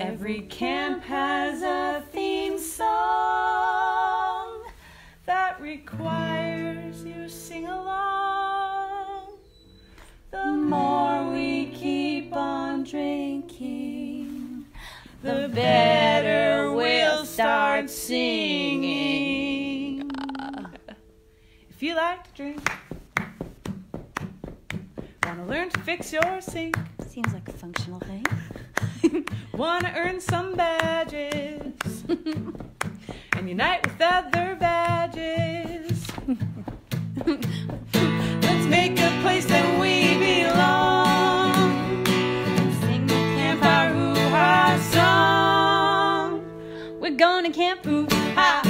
Every camp has a theme song that requires you sing along. The more we keep on drinking, the better we'll start singing. If you like to drink, wanna learn to fix your sink. Seems like a functional thing. Wanna earn some badges and unite with other badges. Let's make a place that we belong. Sing the campfire hoo-ha song. We're gonna camp hoo-ha,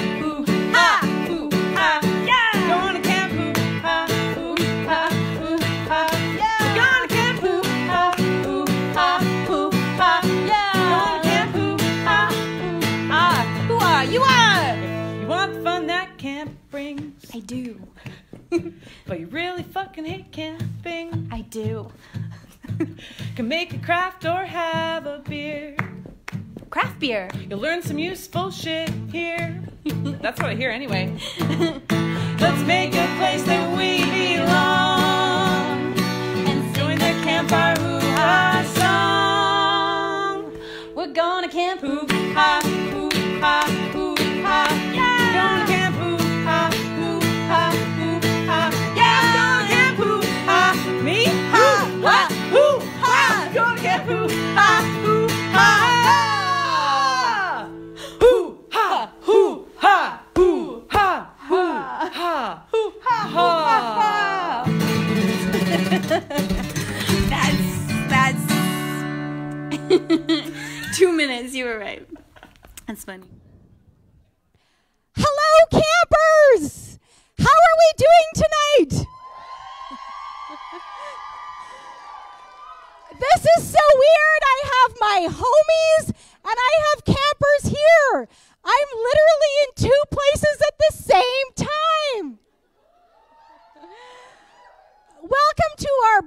but you really fucking hate camping. I do. Can make a craft or have a beer. Craft beer. You'll learn some useful shit here. That's what I hear anyway. Let's make a place that we belong. And Join the campfire hoo-ha song. We're gonna camp. Hoo-ha, hoo-ha, hoo-ha. Yeah! Hoo-ha. That's that's two minutes. You were right. That's funny. Hello, campers! How are we doing tonight? this is so weird. I have my homies and I have campers here. I'm literally in two places at the same time. Welcome to our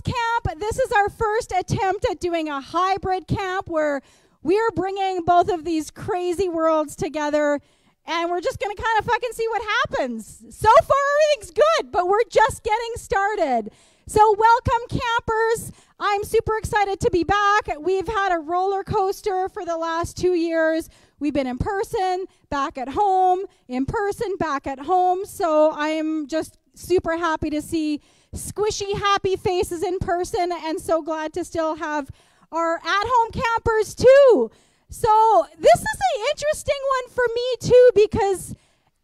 Camp. This is our first attempt at doing a hybrid camp where we're bringing both of these crazy worlds together and we're just going to kind of fucking see what happens. So far, everything's good, but we're just getting started. So, welcome, campers. I'm super excited to be back. We've had a roller coaster for the last two years. We've been in person, back at home, in person, back at home. So, I'm just super happy to see squishy, happy faces in person, and so glad to still have our at home campers too. So, this is an interesting one for me too because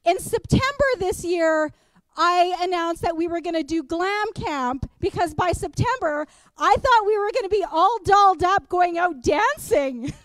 in September this year, I announced that we were going to do glam camp because by September, I thought we were going to be all dolled up going out dancing.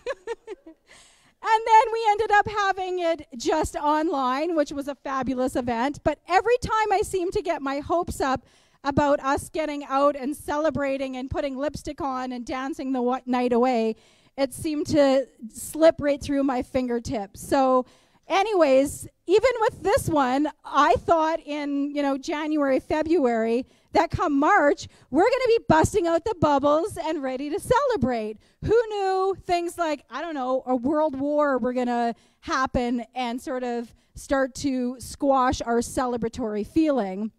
And then we ended up having it just online, which was a fabulous event. But every time I seem to get my hopes up about us getting out and celebrating and putting lipstick on and dancing the night away, it seemed to slip right through my fingertips. So, anyways, even with this one, I thought in, you know, January, February, that come March, we're going to be busting out the bubbles and ready to celebrate. Who knew things like, I don't know, a world war were going to happen and sort of start to squash our celebratory feeling?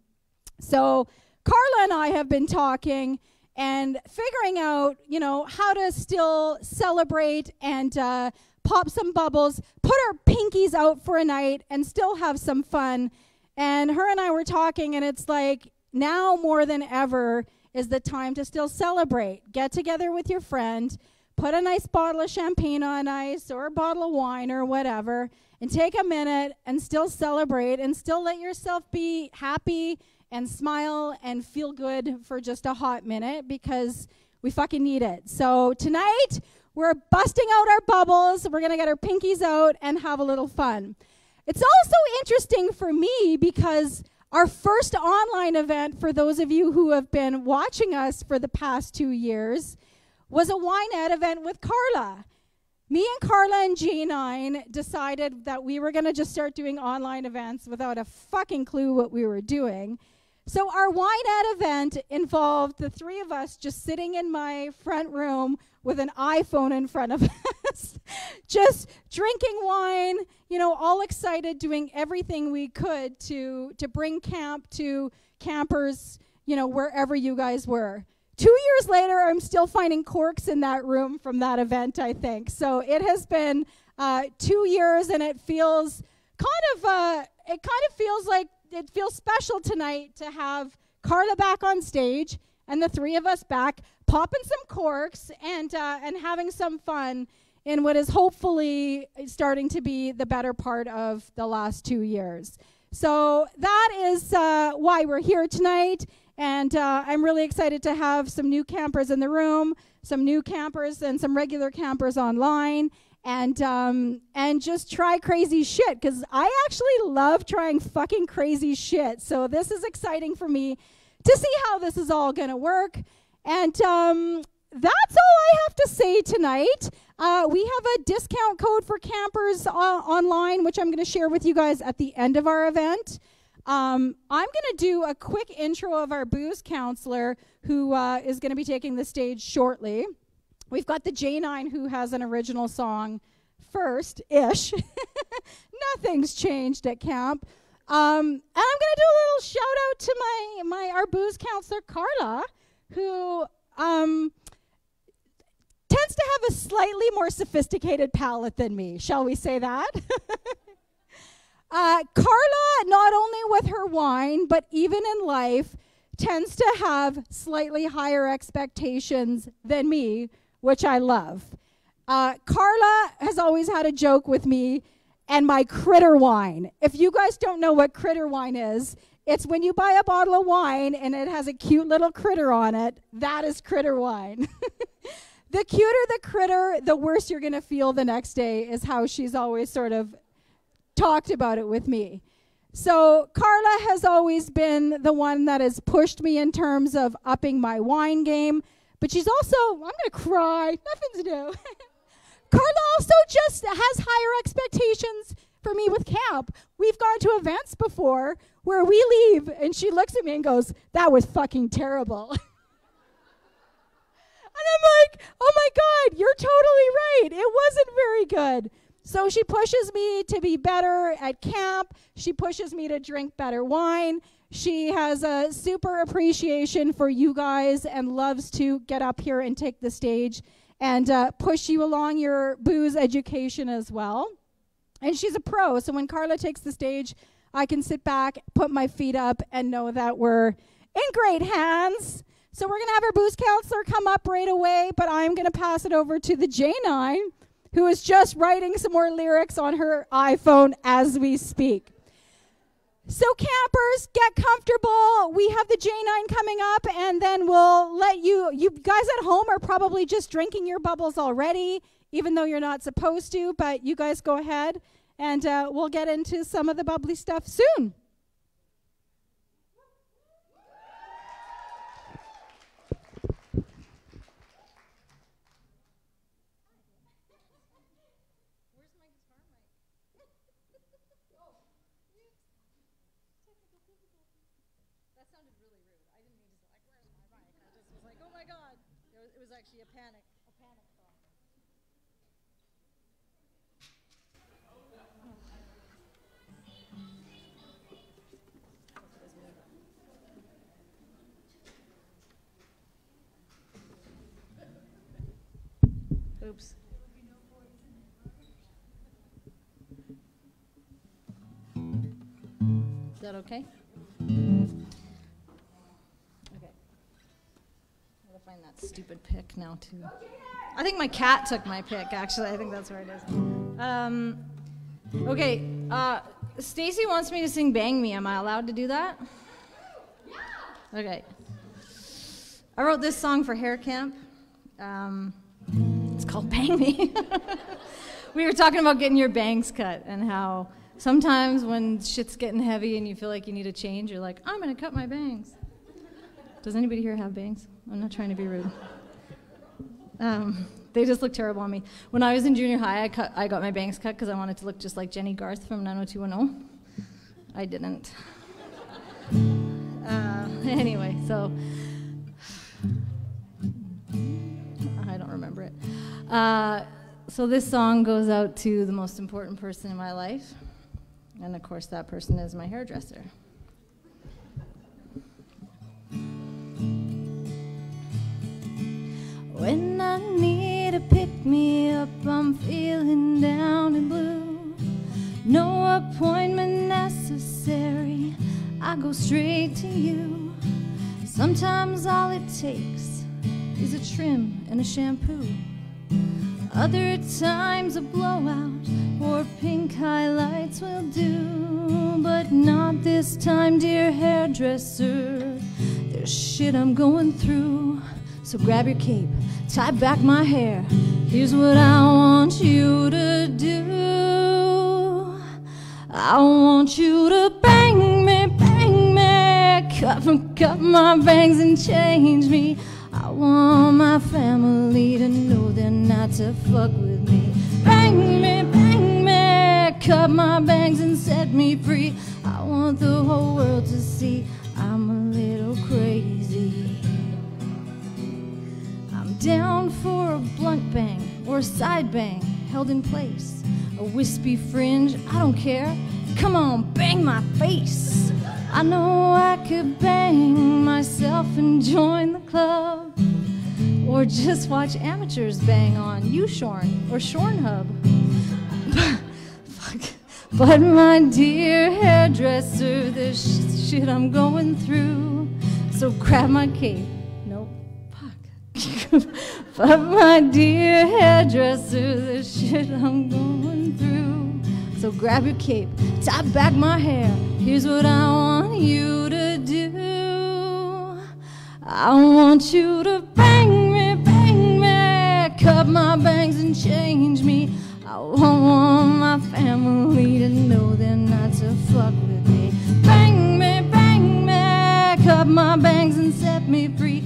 So, Carla and I have been talking and figuring out, you know, how to still celebrate and uh, pop some bubbles, put our pinkies out for a night, and still have some fun. And her and I were talking, and it's like now more than ever is the time to still celebrate. Get together with your friend, put a nice bottle of champagne on ice or a bottle of wine or whatever, and take a minute and still celebrate and still let yourself be happy and smile and feel good for just a hot minute because we fucking need it. So tonight, we're busting out our bubbles. We're going to get our pinkies out and have a little fun. It's also interesting for me because our first online event, for those of you who have been watching us for the past two years, was a Wineette event with Carla. Me and Carla and J9 decided that we were going to just start doing online events without a fucking clue what we were doing. So our wine at event involved the three of us just sitting in my front room with an iPhone in front of us, just drinking wine, you know, all excited, doing everything we could to to bring camp to campers, you know, wherever you guys were. Two years later, I'm still finding corks in that room from that event, I think. So it has been uh, two years, and it feels kind of, uh, it kind of feels like it feels special tonight to have Carla back on stage and the three of us back popping some corks and uh, and having some fun in what is hopefully starting to be the better part of the last two years. So that is uh, why we're here tonight. And uh, I'm really excited to have some new campers in the room, some new campers, and some regular campers online. And um, and just try crazy shit because I actually love trying fucking crazy shit. So this is exciting for me to see how this is all gonna work. And um, that's all I have to say tonight. Uh, we have a discount code for campers uh, online, which I'm going to share with you guys at the end of our event. Um, I'm going to do a quick intro of our booze counselor who uh, is going to be taking the stage shortly. We've got the J9 who has an original song first ish. Nothing's changed at camp. Um, and I'm going to do a little shout out to my, my our booze counselor, Carla, who um, tends to have a slightly more sophisticated palate than me. Shall we say that? uh, Carla, not only with her wine, but even in life, tends to have slightly higher expectations than me, which I love. Uh, Carla has always had a joke with me and my critter wine. If you guys don't know what critter wine is, it's when you buy a bottle of wine and it has a cute little critter on it. That is critter wine. the cuter the critter, the worse you're going to feel the next day, is how she's always sort of talked about it with me. So, Carla has always been the one that has pushed me in terms of upping my wine game, but she's also, I'm going to cry, nothing to do. Carla also just has higher expectations for me with camp. We've gone to events before where we leave and she looks at me and goes, That was fucking terrible. and I'm like, Oh my God, you're totally right. It wasn't very good. So she pushes me to be better at camp. She pushes me to drink better wine. She has a super appreciation for you guys and loves to get up here and take the stage and uh, push you along your booze education as well. And she's a pro, so when Carla takes the stage, I can sit back, put my feet up, and know that we're in great hands. So we're going to have our booze counselor come up right away, but I'm going to pass it over to the J9, who is just writing some more lyrics on her iPhone as we speak. So, campers, get comfortable. We have the J9 coming up, and then we'll let you. You guys at home are probably just drinking your bubbles already, even though you're not supposed to, but you guys go ahead, and uh, we'll get into some of the bubbly stuff soon. A panic, a panic. Oops. Is that okay? Find that stupid pick now too. I think my cat took my pick. Actually, I think that's where it is. Um, okay, uh, Stacy wants me to sing "Bang Me." Am I allowed to do that? Okay. I wrote this song for hair camp. Um, it's called "Bang Me." we were talking about getting your bangs cut and how sometimes when shit's getting heavy and you feel like you need a change, you're like, I'm gonna cut my bangs. Does anybody here have bangs? I'm not trying to be rude. Um, they just look terrible on me. When I was in junior high, I, cut, I got my bangs cut because I wanted to look just like Jennie Garth from 90210. I didn't. Uh, anyway, so I don't remember it. Uh, so this song goes out to the most important person in my life, and of course, that person is my hairdresser. When I need a pick me up, I'm feeling down and blue. No appointment necessary, I go straight to you. Sometimes all it takes is a trim and a shampoo. Other times a blowout or pink highlights will do. But not this time, dear hairdresser. There's shit I'm going through. So grab your cape, tie back my hair. Here's what I want you to do. I want you to bang me, bang me, cut, cut my bangs and change me. I want my family to know they're not to fuck with me. Bang me, bang me, cut my bangs and set me free. I want the whole world to see I'm a little crazy. Down for a blunt bang or a side bang held in place. A wispy fringe, I don't care. Come on, bang my face. I know I could bang myself and join the club. Or just watch amateurs bang on YouShorn or Shornhub. Fuck. But my dear hairdresser, there's shit I'm going through. So grab my cape. But my dear hairdresser, there's shit I'm going through. So grab your cape, tie back my hair. Here's what I want you to do. I want you to bang me, bang me, cut my bangs and change me. I want my family to know they're not to fuck with me. Bang me, bang me, cut my bangs and set me free.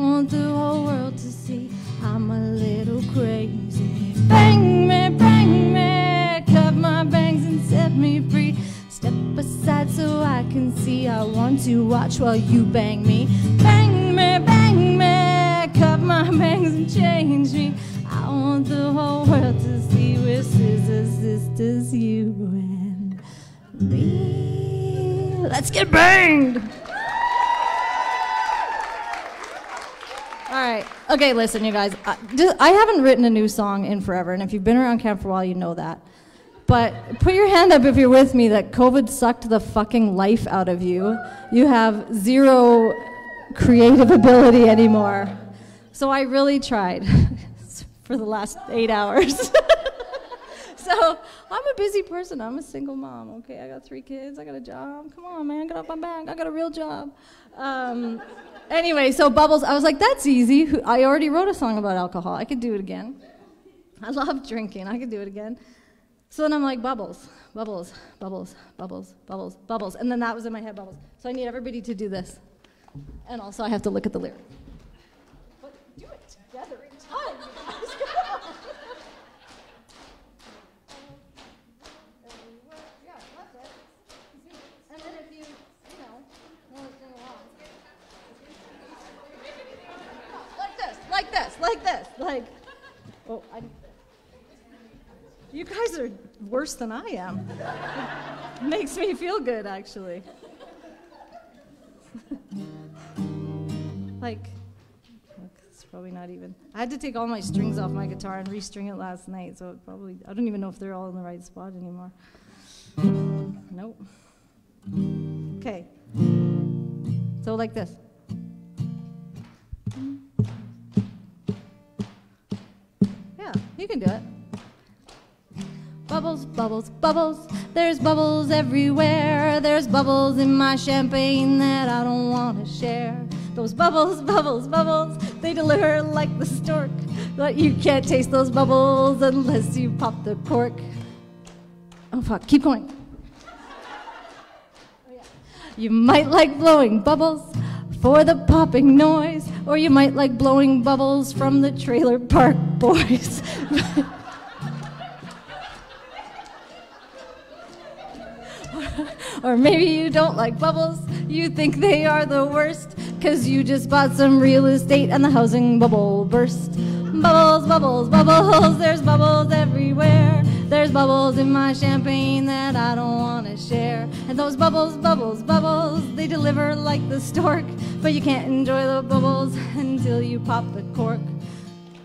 I want the whole world to see I'm a little crazy. Bang me, bang me, cut my bangs and set me free. Step aside so I can see. I want to watch while you bang me. Bang me, bang me, cut my bangs and change me. I want the whole world to see we're scissors, sisters, you and me. Let's get banged. Right. Okay, listen, you guys. I, just, I haven't written a new song in forever, and if you've been around camp for a while, you know that. But put your hand up if you're with me that COVID sucked the fucking life out of you. You have zero creative ability anymore. So I really tried for the last eight hours. so I'm a busy person. I'm a single mom. Okay, I got three kids. I got a job. Come on, man, get off my back. I got a real job. Um, anyway, so Bubbles, I was like, that's easy. I already wrote a song about alcohol. I could do it again. I love drinking. I could do it again. So then I'm like, Bubbles, Bubbles, Bubbles, Bubbles, Bubbles, Bubbles. And then that was in my head, Bubbles. So I need everybody to do this. And also, I have to look at the lyric. Oh, I. You guys are worse than I am. Makes me feel good, actually. like, it's probably not even. I had to take all my strings off my guitar and restring it last night, so it probably. I don't even know if they're all in the right spot anymore. Nope. Okay. So, like this. You can do it. Bubbles, bubbles, bubbles. There's bubbles everywhere. There's bubbles in my champagne that I don't want to share. Those bubbles, bubbles, bubbles, they deliver like the stork. But you can't taste those bubbles unless you pop the cork. Oh, fuck, keep going. You might like blowing bubbles for the popping noise, or you might like blowing bubbles from the trailer park boys. Or maybe you don't like bubbles. You think they are the worst. Cause you just bought some real estate and the housing bubble burst. Bubbles, bubbles, bubbles, there's bubbles everywhere. There's bubbles in my champagne that I don't want to share. And those bubbles, bubbles, bubbles, they deliver like the stork. But you can't enjoy the bubbles until you pop the cork.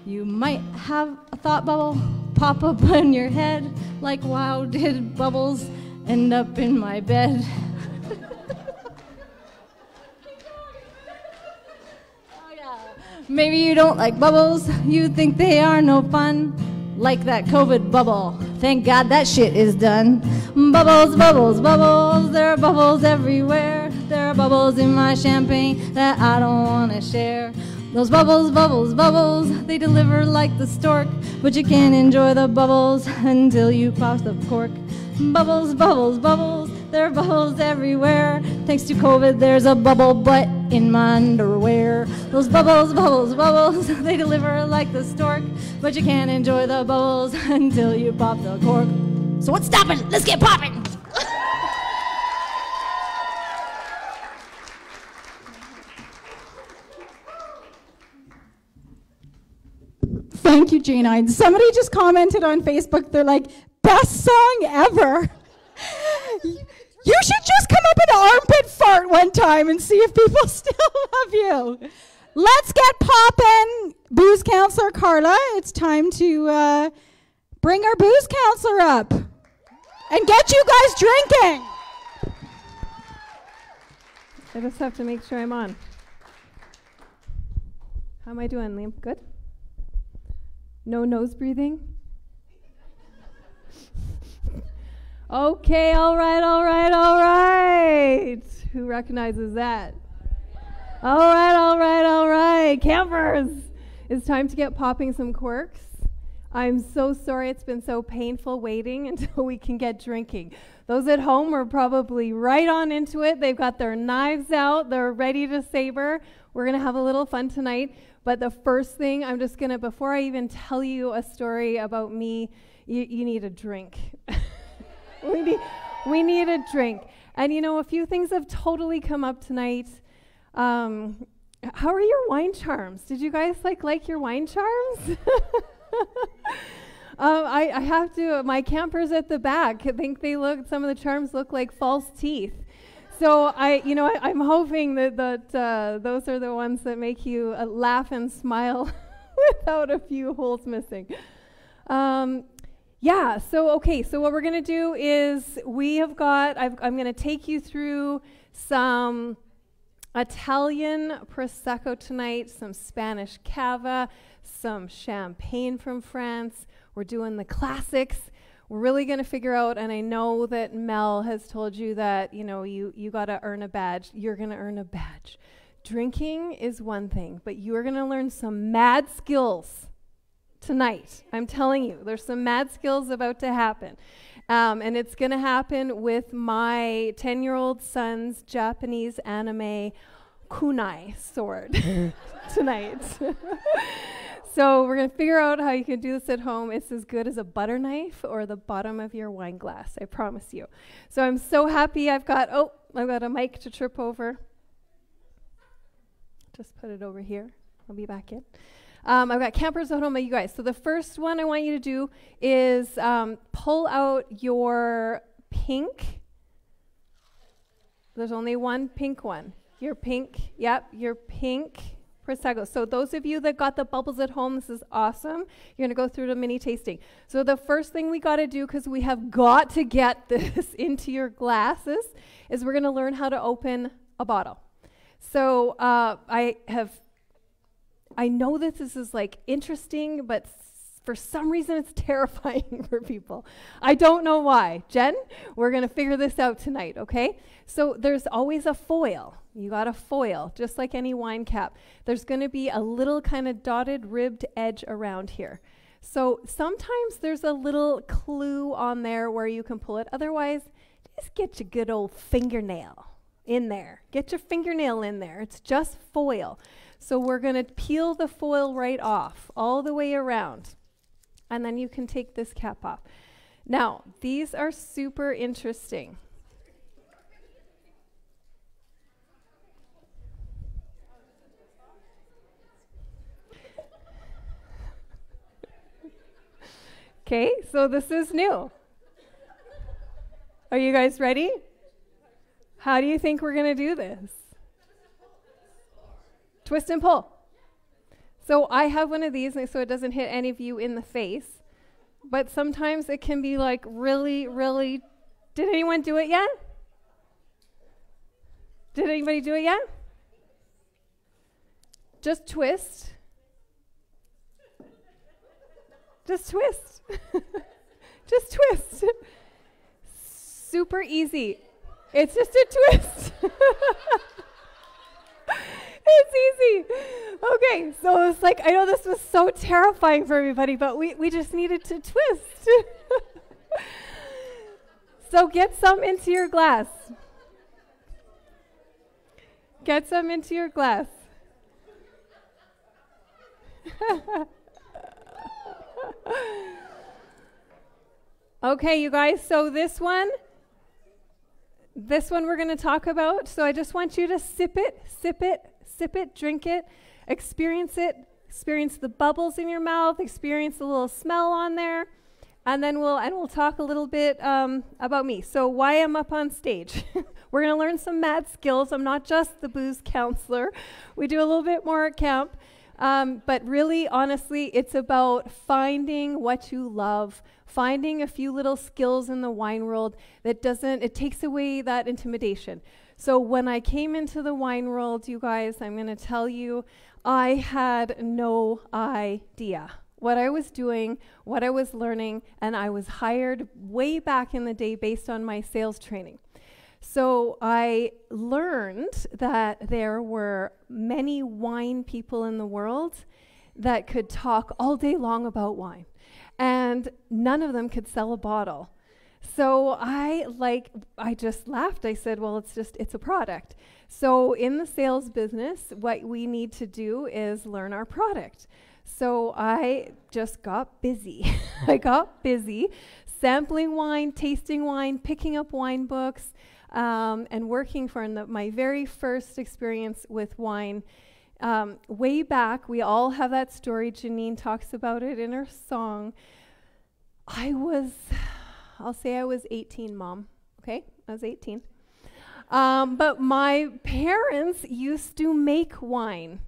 You might have a thought bubble pop up in your head, like, wow, did bubbles end up in my bed? Oh, Maybe you don't like bubbles, you think they are no fun. Like that COVID bubble. Thank God that shit is done. Bubbles, bubbles, bubbles, there are bubbles everywhere. There are bubbles in my champagne that I don't want to share. Those bubbles, bubbles, bubbles, they deliver like the stork, but you can't enjoy the bubbles until you pop the cork. Bubbles, bubbles, bubbles, there are bubbles everywhere. Thanks to COVID, there's a bubble butt in my underwear. Those bubbles, bubbles, bubbles, they deliver like the stork, but you can't enjoy the bubbles until you pop the cork. So what's stopping? Let's get popping! Thank you, Gina. Somebody just commented on Facebook, they're like, best song ever. You should just come up and armpit fart one time and see if people still love you. Let's get poppin'. Booze counselor Carla, it's time to uh, bring our booze counselor up and get you guys drinking. I just have to make sure I'm on. How am I doing, Liam? Good? No nose breathing? okay, all right, all right, all right. Who recognizes that? All right, all right, all right. Campers, it's time to get popping some quirks. I'm so sorry it's been so painful waiting until we can get drinking. Those at home are probably right on into it. They've got their knives out, they're ready to saber. We're going to have a little fun tonight. But the first thing, I'm just going to, before I even tell you a story about me, you, you need a drink. we, need, we need a drink. And you know, a few things have totally come up tonight. Um, how are your wine charms? Did you guys like like your wine charms? Um, I, I, have to. My campers at the back think they look. Some of the charms look like false teeth. So I, you know, I, am hoping that that uh, those are the ones that make you uh, laugh and smile without a few holes missing. Um, yeah. So okay. So what we're gonna do is we have got. i I'm gonna take you through some Italian prosecco tonight, some Spanish cava, some champagne from France. We're doing the classics. We're really going to figure out, and I know that Mel has told you that, you know, you, you got to earn a badge. You're going to earn a badge. Drinking is one thing, but you are going to learn some mad skills tonight. I'm telling you, there's some mad skills about to happen. Um, and it's going to happen with my 10 year old son's Japanese anime kunai sword tonight. so we're going to figure out how you can do this at home. It's as good as a butter knife or the bottom of your wine glass, I promise you. So I'm so happy I've got, oh, I've got a mic to trip over. Just put it over here. I'll be back in. Um, I've got campers at home, you guys. So the first one I want you to do is um, pull out your pink. There's only one pink one. Your pink, yep, your pink Prosecco. So those of you that got the bubbles at home, this is awesome. You're going to go through the mini tasting. So the first thing we got to do, because we have got to get this into your glasses, is we're going to learn how to open a bottle. So uh, I have I know that this is like interesting, but for some reason it's terrifying for people. I don't know why. Jen, we're going to figure this out tonight, okay? So there's always a foil. You got a foil, just like any wine cap. There's going to be a little kind of dotted, ribbed edge around here. So sometimes there's a little clue on there where you can pull it. Otherwise, just get your good old fingernail in there. Get your fingernail in there. It's just foil. So we're going to peel the foil right off all the way around. And then you can take this cap off. Now, these are super interesting. Okay, so this is new. Are you guys ready? How do you think we're going to do this? Twist and pull. So I have one of these so it doesn't hit any of you in the face. But sometimes it can be like really, really. Did anyone do it yet? Did anybody do it yet? Just twist. Just twist. just twist. Super easy. It's just a twist. it's easy. Okay, so it's like I know this was so terrifying for everybody, but we, we just needed to twist. so get some into your glass. Get some into your glass. okay, you guys, so this one, this one we're going to talk about. So I just want you to sip it, sip it, sip it, drink it, experience it, experience the bubbles in your mouth, experience the little smell on there. And then we'll and we'll talk a little bit um, about me. So why I'm up on stage. We're to learn some mad skills. I'm not just the booze counselor. We do a little bit more at camp. Um, but really, honestly, it's about finding what you love, finding a few little skills in the wine world that doesn't, it takes away that intimidation. So when I came into the wine world, you guys, I'm going to tell you, I had no idea what I was doing, what I was learning, and I was hired way back in the day based on my sales training. So I learned that there were many wine people in the world that could talk all day long about wine, and none of them could sell a bottle. So I like I just laughed. I said, "Well, it's just it's a product." So in the sales business, what we need to do is learn our product. So I just got busy. I got busy sampling wine, tasting wine, picking up wine books, um, and working for the, my very first experience with wine. Um, way back, we all have that story. Janine talks about it in her song. I was, I'll say I was 18, mom. Okay, I was 18. Um, but my parents used to make wine,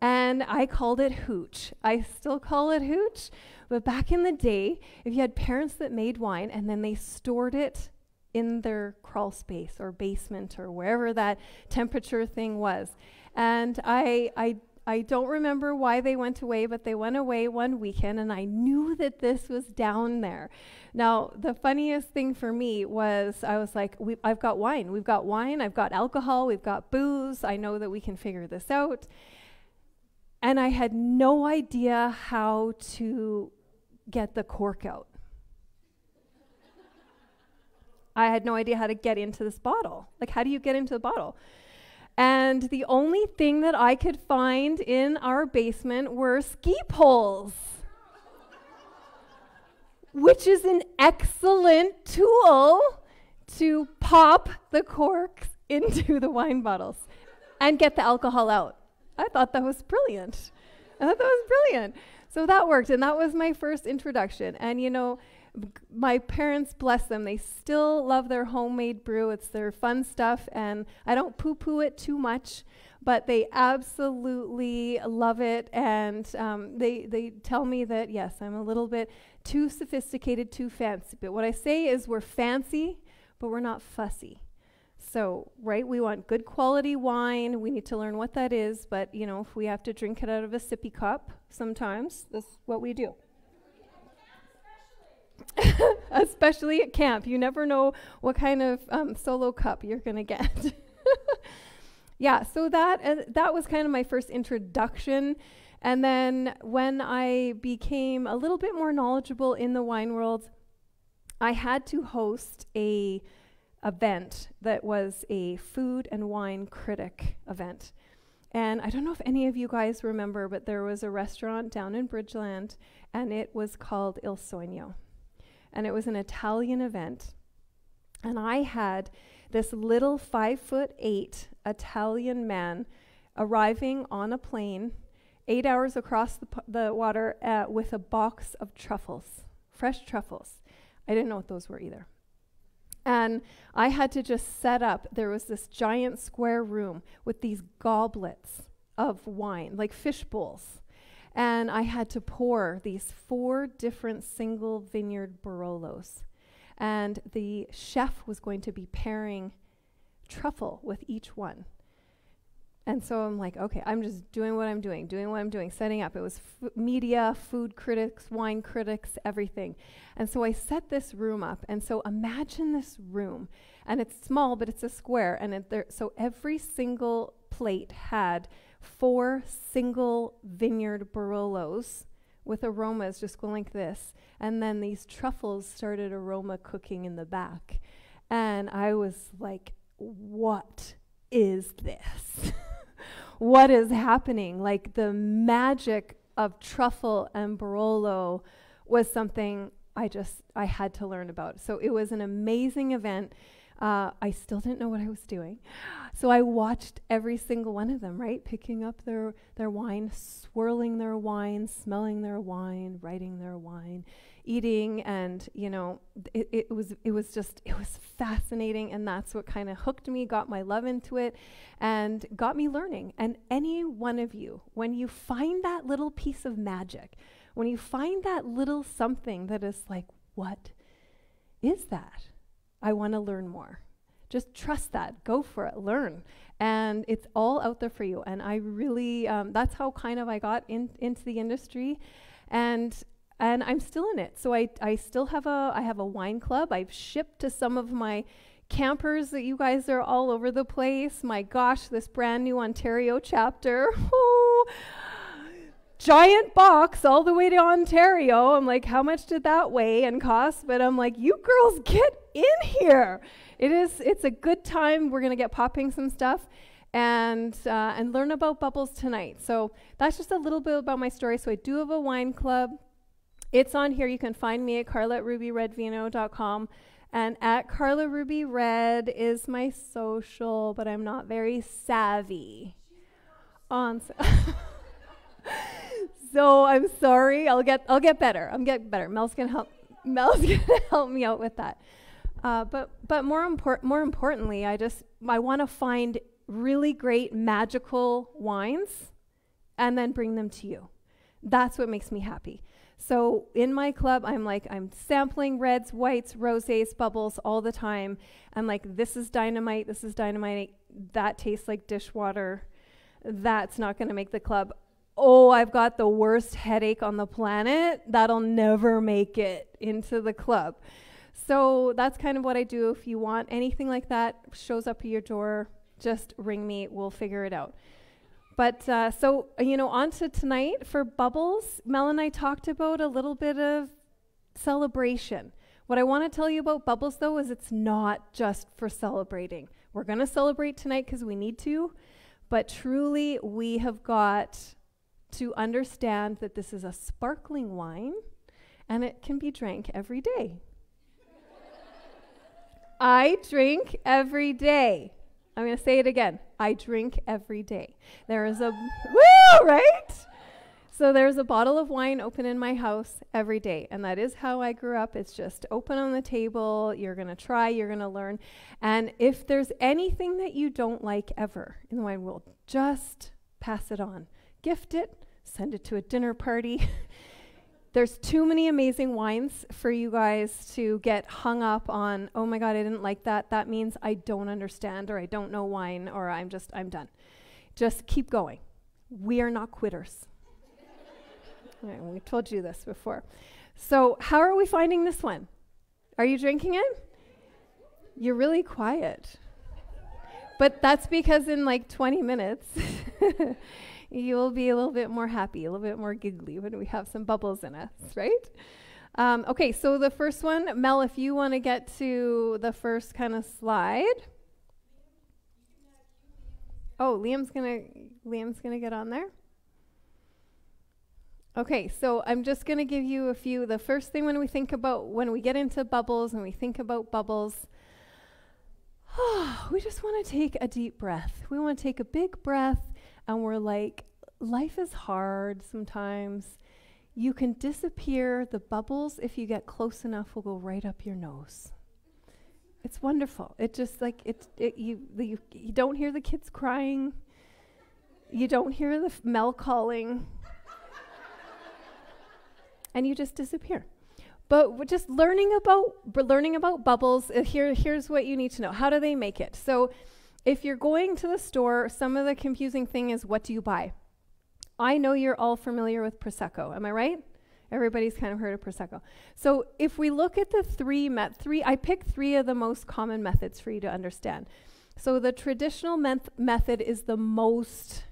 and I called it hooch. I still call it hooch, but back in the day, if you had parents that made wine and then they stored it in their crawl space or basement or wherever that temperature thing was. And I, I, I don't remember why they went away, but they went away one weekend, and I knew that this was down there. Now, the funniest thing for me was I was like, I've got wine. We've got wine. I've got alcohol. We've got booze. I know that we can figure this out. And I had no idea how to get the cork out. I had no idea how to get into this bottle. Like, how do you get into the bottle? And the only thing that I could find in our basement were ski poles, which is an excellent tool to pop the corks into the wine bottles and get the alcohol out. I thought that was brilliant. I thought that was brilliant. So that worked, and that was my first introduction. And you know, my parents, bless them, they still love their homemade brew. It's their fun stuff, and I don't poo poo it too much, but they absolutely love it. And um, they, they tell me that, yes, I'm a little bit too sophisticated, too fancy. But what I say is, we're fancy, but we're not fussy. So, right, we want good quality wine. We need to learn what that is, but you know, if we have to drink it out of a sippy cup sometimes, that's what we do. especially at camp. You never know what kind of um, solo cup you're going to get. yeah, so that uh, that was kind of my first introduction. And then when I became a little bit more knowledgeable in the wine world, I had to host a event that was a food and wine critic event. And I don't know if any of you guys remember, but there was a restaurant down in Bridgeland, and it was called Il Sogno and it was an Italian event. And I had this little five foot eight Italian man arriving on a plane eight hours across the, the water uh, with a box of truffles fresh truffles. I didn't know what those were either. And I had to just set up. There was this giant square room with these goblets of wine, like fish bowls. And I had to pour these four different single vineyard Barolos. And the chef was going to be pairing truffle with each one. And so I'm like, okay, I'm just doing what I'm doing, doing what I'm doing, setting up. It was media, food critics, wine critics, everything. And so I set this room up. And so imagine this room. And it's small, but it's a square. And there, so every single plate had four single vineyard Barolos with aromas just going like this. And then these truffles started aroma cooking in the back. And I was like, what is this? what is happening? Like the magic of truffle and Barolo was something I just I had to learn about. So it was an amazing event. Uh, I still didn't know what I was doing. So I watched every single one of them, right? Picking up their, their wine, swirling their wine, smelling their wine, writing their wine, eating. And, you know, it, it, was, it was just, it was fascinating. And that's what kind of hooked me, got my love into it, and got me learning. And any one of you, when you find that little piece of magic, when you find that little something that is like, what is that? I want to learn more. Just trust that. Go for it. Learn. And it's all out there for you. And I really, um, that's how kind of I got in, into the industry. And and I'm still in it. So I, I still have a I have a wine club. I've shipped to some of my campers that you guys are all over the place. My gosh, this brand new Ontario chapter. giant box all the way to Ontario. I'm like, how much did that weigh and cost? But I'm like, you girls get in here. It is, it's a good time. We're going to get popping some stuff and, uh, and learn about bubbles tonight. So that's just a little bit about my story. So I do have a wine club. It's on here. You can find me at carla at rubyredvino.com. And at Carla Ruby Red is my social, but I'm not very savvy on. So I'm sorry. I'll get I'll get better. I'm getting better. Mel's gonna help. Mel's gonna help me out with that. Uh, but but more important more importantly, I just I want to find really great magical wines, and then bring them to you. That's what makes me happy. So in my club, I'm like I'm sampling reds, whites, rosés, bubbles all the time. I'm like, this is dynamite. This is dynamite. That tastes like dishwater. That's not going to make the club oh, I've got the worst headache on the planet, that'll never make it into the club. So that's kind of what I do. If you want anything like that, shows up at your door, just ring me, we'll figure it out. But uh, so, you know, on to tonight for Bubbles. Mel and I talked about a little bit of celebration. What I want to tell you about Bubbles, though, is it's not just for celebrating. We're going to celebrate tonight because we need to, but truly, we have got to understand that this is a sparkling wine and it can be drank every day. I drink every day. I'm going to say it again. I drink every day. There is a woo, right? So there's a bottle of wine open in my house every day, and that is how I grew up. It's just open on the table. You're going to try, you're going to learn. And if there's anything that you don't like ever in the wine world, just pass it on. Gift it, send it to a dinner party. There's too many amazing wines for you guys to get hung up on, oh my God, I didn't like that. That means I don't understand or I don't know wine or I'm just, I'm done. Just keep going. We are not quitters. right, we told you this before. So, how are we finding this one? Are you drinking it? You're really quiet. But that's because in like 20 minutes, you will be a little bit more happy, a little bit more giggly when we have some bubbles in us, right? Um, okay, so the first one, Mel, if you want to get to the first kind of slide. Oh, Liam's gonna Liam's gonna get on there. Okay, so I'm just going to give you a few. The first thing when we think about, when we get into bubbles and we think about bubbles, we just want to take a deep breath. We want to take a big breath and we're like, life is hard sometimes. you can disappear. The bubbles, if you get close enough, will go right up your nose. It's wonderful. It just like it, it you, you you don't hear the kids crying. You don't hear the f- Mel calling. and you just disappear. But just learning about b- learning about bubbles. Uh, here, here's what you need to know. How do they make it? So, if you're going to the store, some of the confusing thing is what do you buy? I know you're all familiar with prosecco. Am I right? Everybody's kind of heard of prosecco. So, if we look at the three met three, I picked three of the most common methods for you to understand. So, the traditional meth- method is the most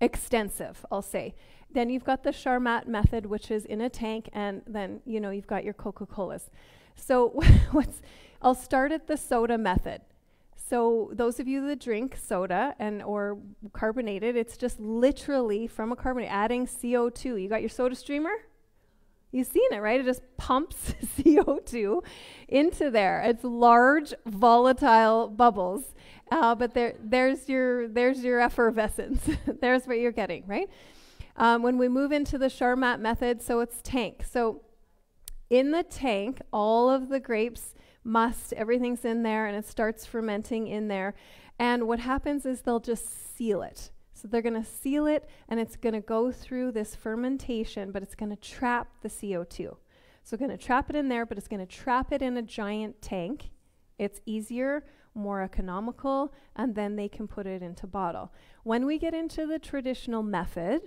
extensive, I'll say. Then you've got the Charmat method, which is in a tank, and then you know you've got your Coca-Colas. So what's I'll start at the soda method. So those of you that drink soda and or carbonated, it's just literally from a carbonate adding CO2. You got your soda streamer? You've seen it, right? It just pumps CO2 into there. It's large, volatile bubbles. Uh, but there, there's your there's your effervescence. there's what you're getting, right? Um, when we move into the Charmat method, so it's tank. So in the tank, all of the grapes must, everything's in there, and it starts fermenting in there. And what happens is they'll just seal it. So they're going to seal it, and it's going to go through this fermentation, but it's going to trap the CO2. So going to trap it in there, but it's going to trap it in a giant tank. It's easier, more economical, and then they can put it into bottle. When we get into the traditional method,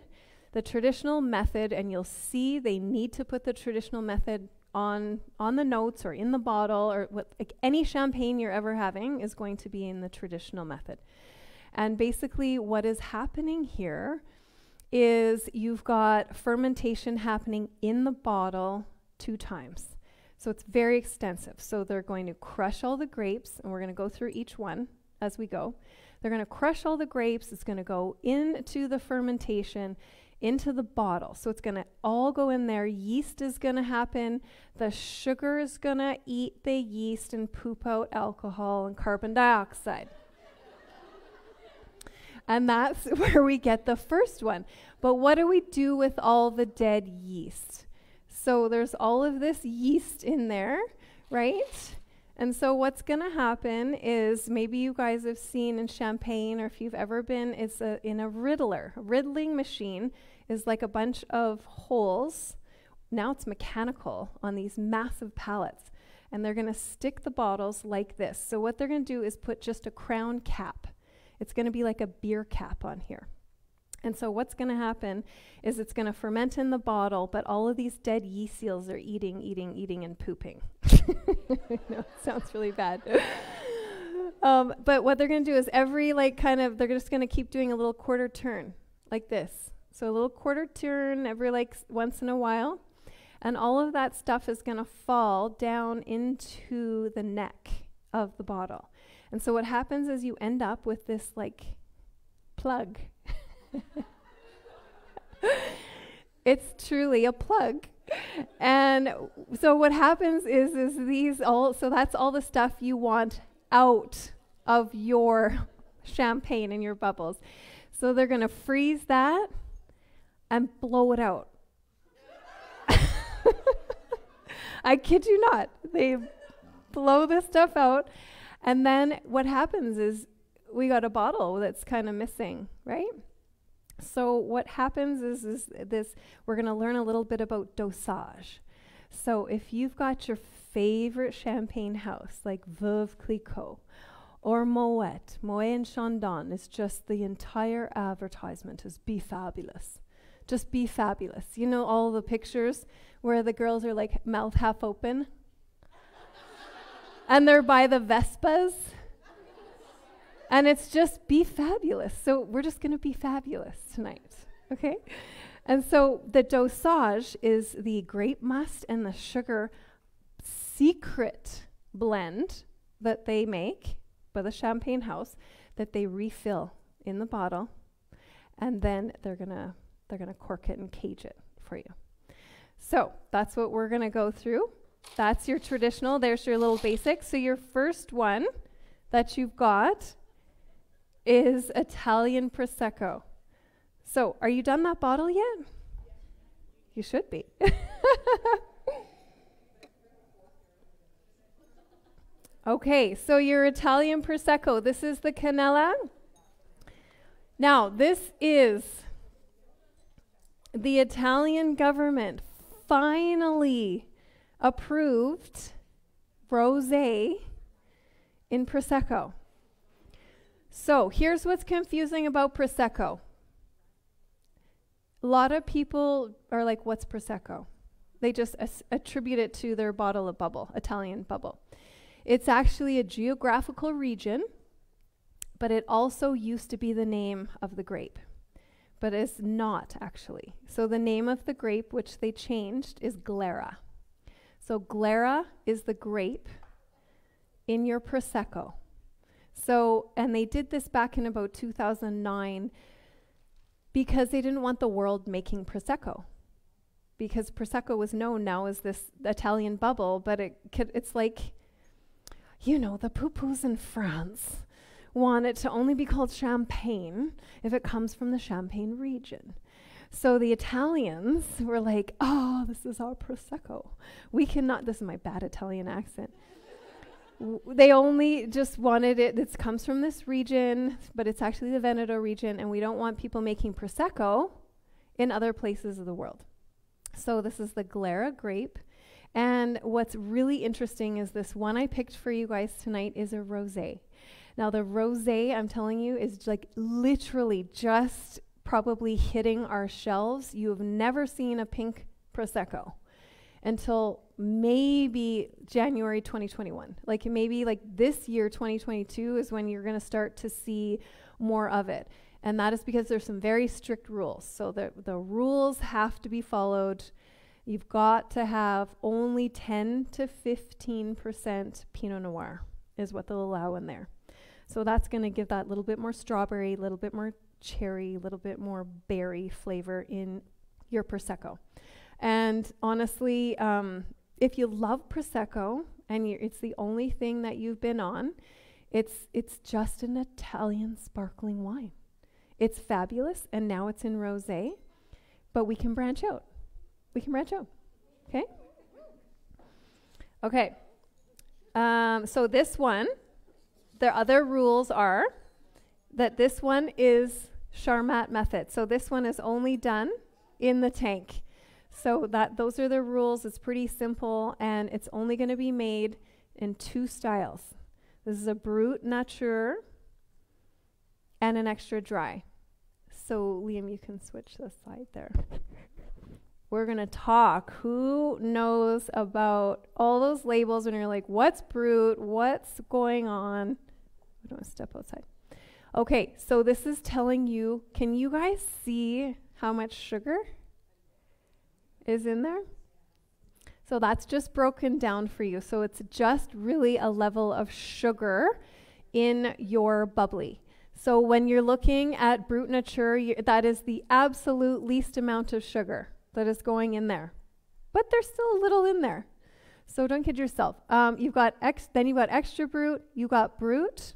the traditional method, and you'll see they need to put the traditional method on on the notes or in the bottle or what like any champagne you're ever having is going to be in the traditional method. And basically what is happening here is you've got fermentation happening in the bottle two times. So it's very extensive. So they're going to crush all the grapes and we're going to go through each one as we go. They're going to crush all the grapes. It's going to go into the fermentation into the bottle. So it's going to all go in there. Yeast is going to happen. The sugar is going to eat the yeast and poop out alcohol and carbon dioxide. and that's where we get the first one. But what do we do with all the dead yeast? So there's all of this yeast in there, right? And so what's going to happen is maybe you guys have seen in Champagne, or if you've ever been, it's a, in a riddler. A riddling machine is like a bunch of holes. Now it's mechanical on these massive pallets. And they're going to stick the bottles like this. So what they're going to do is put just a crown cap. It's going to be like a beer cap on here. And so what's going to happen is it's going to ferment in the bottle, but all of these dead yeast seals are eating, eating, eating, and pooping. no, sounds really bad. um, but what they're going to do is every like kind of they're just going to keep doing a little quarter turn like this. So a little quarter turn every like once in a while, and all of that stuff is going to fall down into the neck of the bottle. And so what happens is you end up with this like plug it's truly a plug. And so what happens is is these all so that's all the stuff you want out of your champagne and your bubbles. So they're going to freeze that and blow it out. I kid you not. They blow this stuff out and then what happens is we got a bottle that's kind of missing, right? So what happens is, is this we're going to learn a little bit about dosage. So if you've got your favorite champagne house like Veuve Clicquot or Moet, Moet and Chandon, it's just the entire advertisement is be fabulous. Just be fabulous. You know all the pictures where the girls are like mouth half open and they're by the Vespas and it's just be fabulous. So we're just going to be fabulous tonight, okay? And so the dosage is the grape must and the sugar secret blend that they make by the champagne house that they refill in the bottle and then they're going to they're going to cork it and cage it for you. So, that's what we're going to go through. That's your traditional. There's your little basics. So your first one that you've got is Italian Prosecco. So, are you done that bottle yet? You should be. okay, so your Italian Prosecco. This is the Canella. Now, this is the Italian government finally approved rosé in Prosecco. So here's what's confusing about Prosecco. A lot of people are like, what's Prosecco? They just as- attribute it to their bottle of bubble, Italian bubble. It's actually a geographical region, but it also used to be the name of the grape, but it's not actually. So the name of the grape, which they changed, is Glera. So Glera is the grape in your Prosecco. So, and they did this back in about 2009 because they didn't want the world making Prosecco. Because Prosecco was known now as this Italian bubble, but it could, it's like, you know, the poo poos in France want it to only be called champagne if it comes from the Champagne region. So the Italians were like, oh, this is our Prosecco. We cannot, this is my bad Italian accent. They only just wanted it, this comes from this region, but it's actually the Veneto region, and we don't want people making Prosecco in other places of the world. So this is the Glera grape. And what's really interesting is this one I picked for you guys tonight is a rosé. Now the rosé, I'm telling you, is like literally just probably hitting our shelves. You have never seen a pink prosecco until maybe January 2021. Like maybe like this year 2022 is when you're going to start to see more of it. And that is because there's some very strict rules. So the the rules have to be followed. You've got to have only 10 to 15% Pinot Noir is what they'll allow in there. So that's going to give that little bit more strawberry, a little bit more cherry, a little bit more berry flavor in your Prosecco. And honestly, um, if you love Prosecco and it's the only thing that you've been on, it's, it's just an Italian sparkling wine. It's fabulous, and now it's in rosé, but we can branch out. We can branch out. Okay? Okay. Um, so this one, the other rules are that this one is Charmat method. So this one is only done in the tank. So that those are the rules. It's pretty simple and it's only going to be made in two styles. This is a brut nature and an extra dry. So Liam, you can switch the slide there. We're going to talk. Who knows about all those labels when you're like, what's brut? What's going on? I don't want to step outside. Okay, so this is telling you can you guys see how much sugar is in there? So that's just broken down for you. So it's just really a level of sugar in your bubbly. So when you're looking at Brut Nature, that is the absolute least amount of sugar that is going in there. But there's still a little in there. So don't kid yourself. Um, you've got ex, then you've got extra brut, you got brut,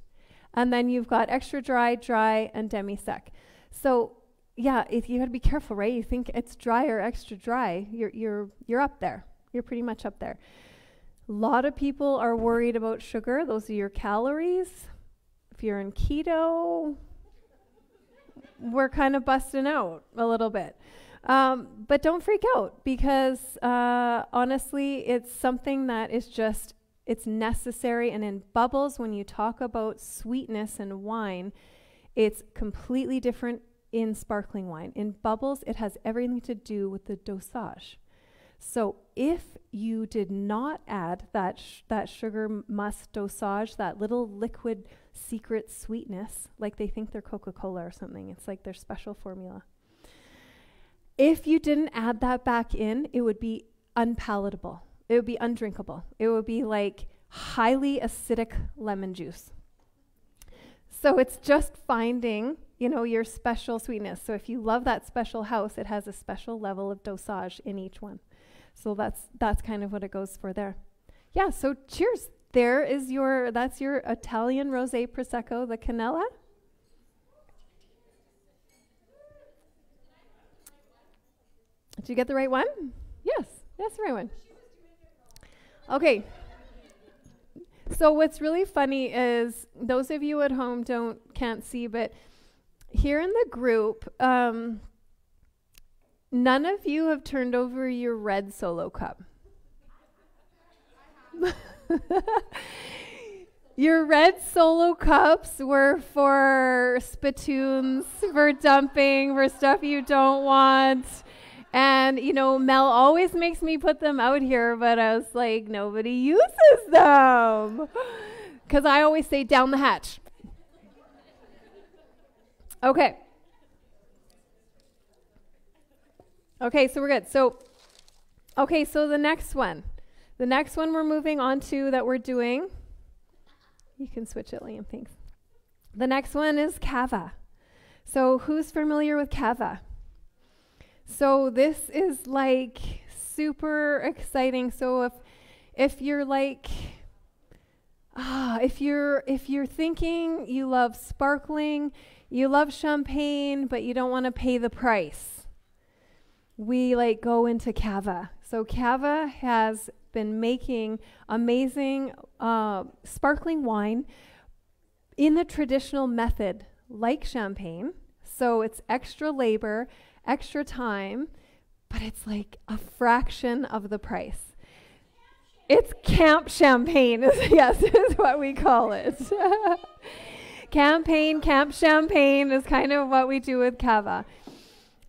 and then you've got extra dry, dry, and demi sec. So yeah, if you got to be careful, right? You think it's dry or extra dry, you're you're you're up there. You're pretty much up there. A lot of people are worried about sugar. Those are your calories. If you're in keto, we're kind of busting out a little bit. Um, but don't freak out because uh, honestly, it's something that is just it's necessary. And in bubbles, when you talk about sweetness and wine, it's completely different in sparkling wine. In bubbles, it has everything to do with the dosage. So if you did not add that that sugar must dosage, that little liquid secret sweetness, like they think they're Coca-Cola or something, it's like their special formula. If you didn't add that back in, it would be unpalatable. It would be undrinkable. It would be like highly acidic lemon juice. So it's just finding, you know, your special sweetness. So if you love that special house, it has a special level of dosage in each one. So that's that's kind of what it goes for there. Yeah, so cheers. There is your that's your Italian rosé prosecco, the Canella. Did you get the right one? Yes, that's the right one. Okay. So what's really funny is those of you at home don't can't see, but here in the group, um, none of you have turned over your red solo cup. your red solo cups were for spittoons, for dumping, for stuff you don't want. And, you know, Mel always makes me put them out here, but I was like, nobody uses them. Because I always say down the hatch. Okay. Okay, so we're good. So, okay, so the next one. The next one we're moving on to that we're doing. You can switch it, Liam, thanks. The next one is cava. So, who's familiar with cava? So, this is like super exciting. So, if if you're like ah, if you're if you're thinking you love sparkling, you love champagne, but you don't want to pay the price, we like go into Cava. So Cava has been making amazing uh, sparkling wine in the traditional method, like champagne. So it's extra labor, extra time, but it's like a fraction of the price. It's camp champagne, yes, is what we call it. Campaign, camp champagne is kind of what we do with cava.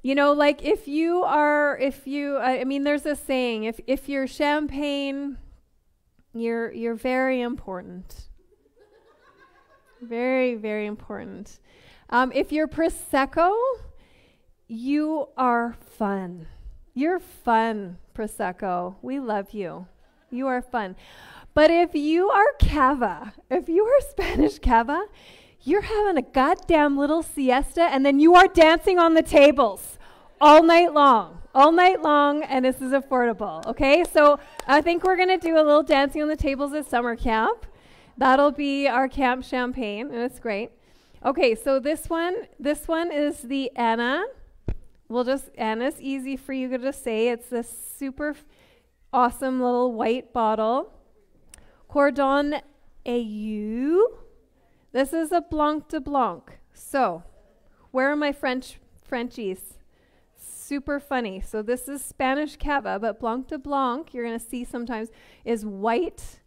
You know, like if you are, if you, I, I mean, there's a saying: if if you're champagne, you're you're very important. Very, very important. Um, if you're prosecco, you are fun. You're fun, prosecco. We love you. You are fun. But if you are cava, if you are Spanish cava, you're having a goddamn little siesta and then you are dancing on the tables all night long. All night long, and this is affordable. Okay, so I think we're gonna do a little dancing on the tables at summer camp. That'll be our camp champagne, and it's great. Okay, so this one, this one is the Anna. We'll just Anna's easy for you to say. It's this super awesome little white bottle. Cordon AU. This is a Blanc de Blanc. So, where are my French Frenchies? Super funny. So this is Spanish cava, but Blanc de Blanc, you're going to see sometimes, is white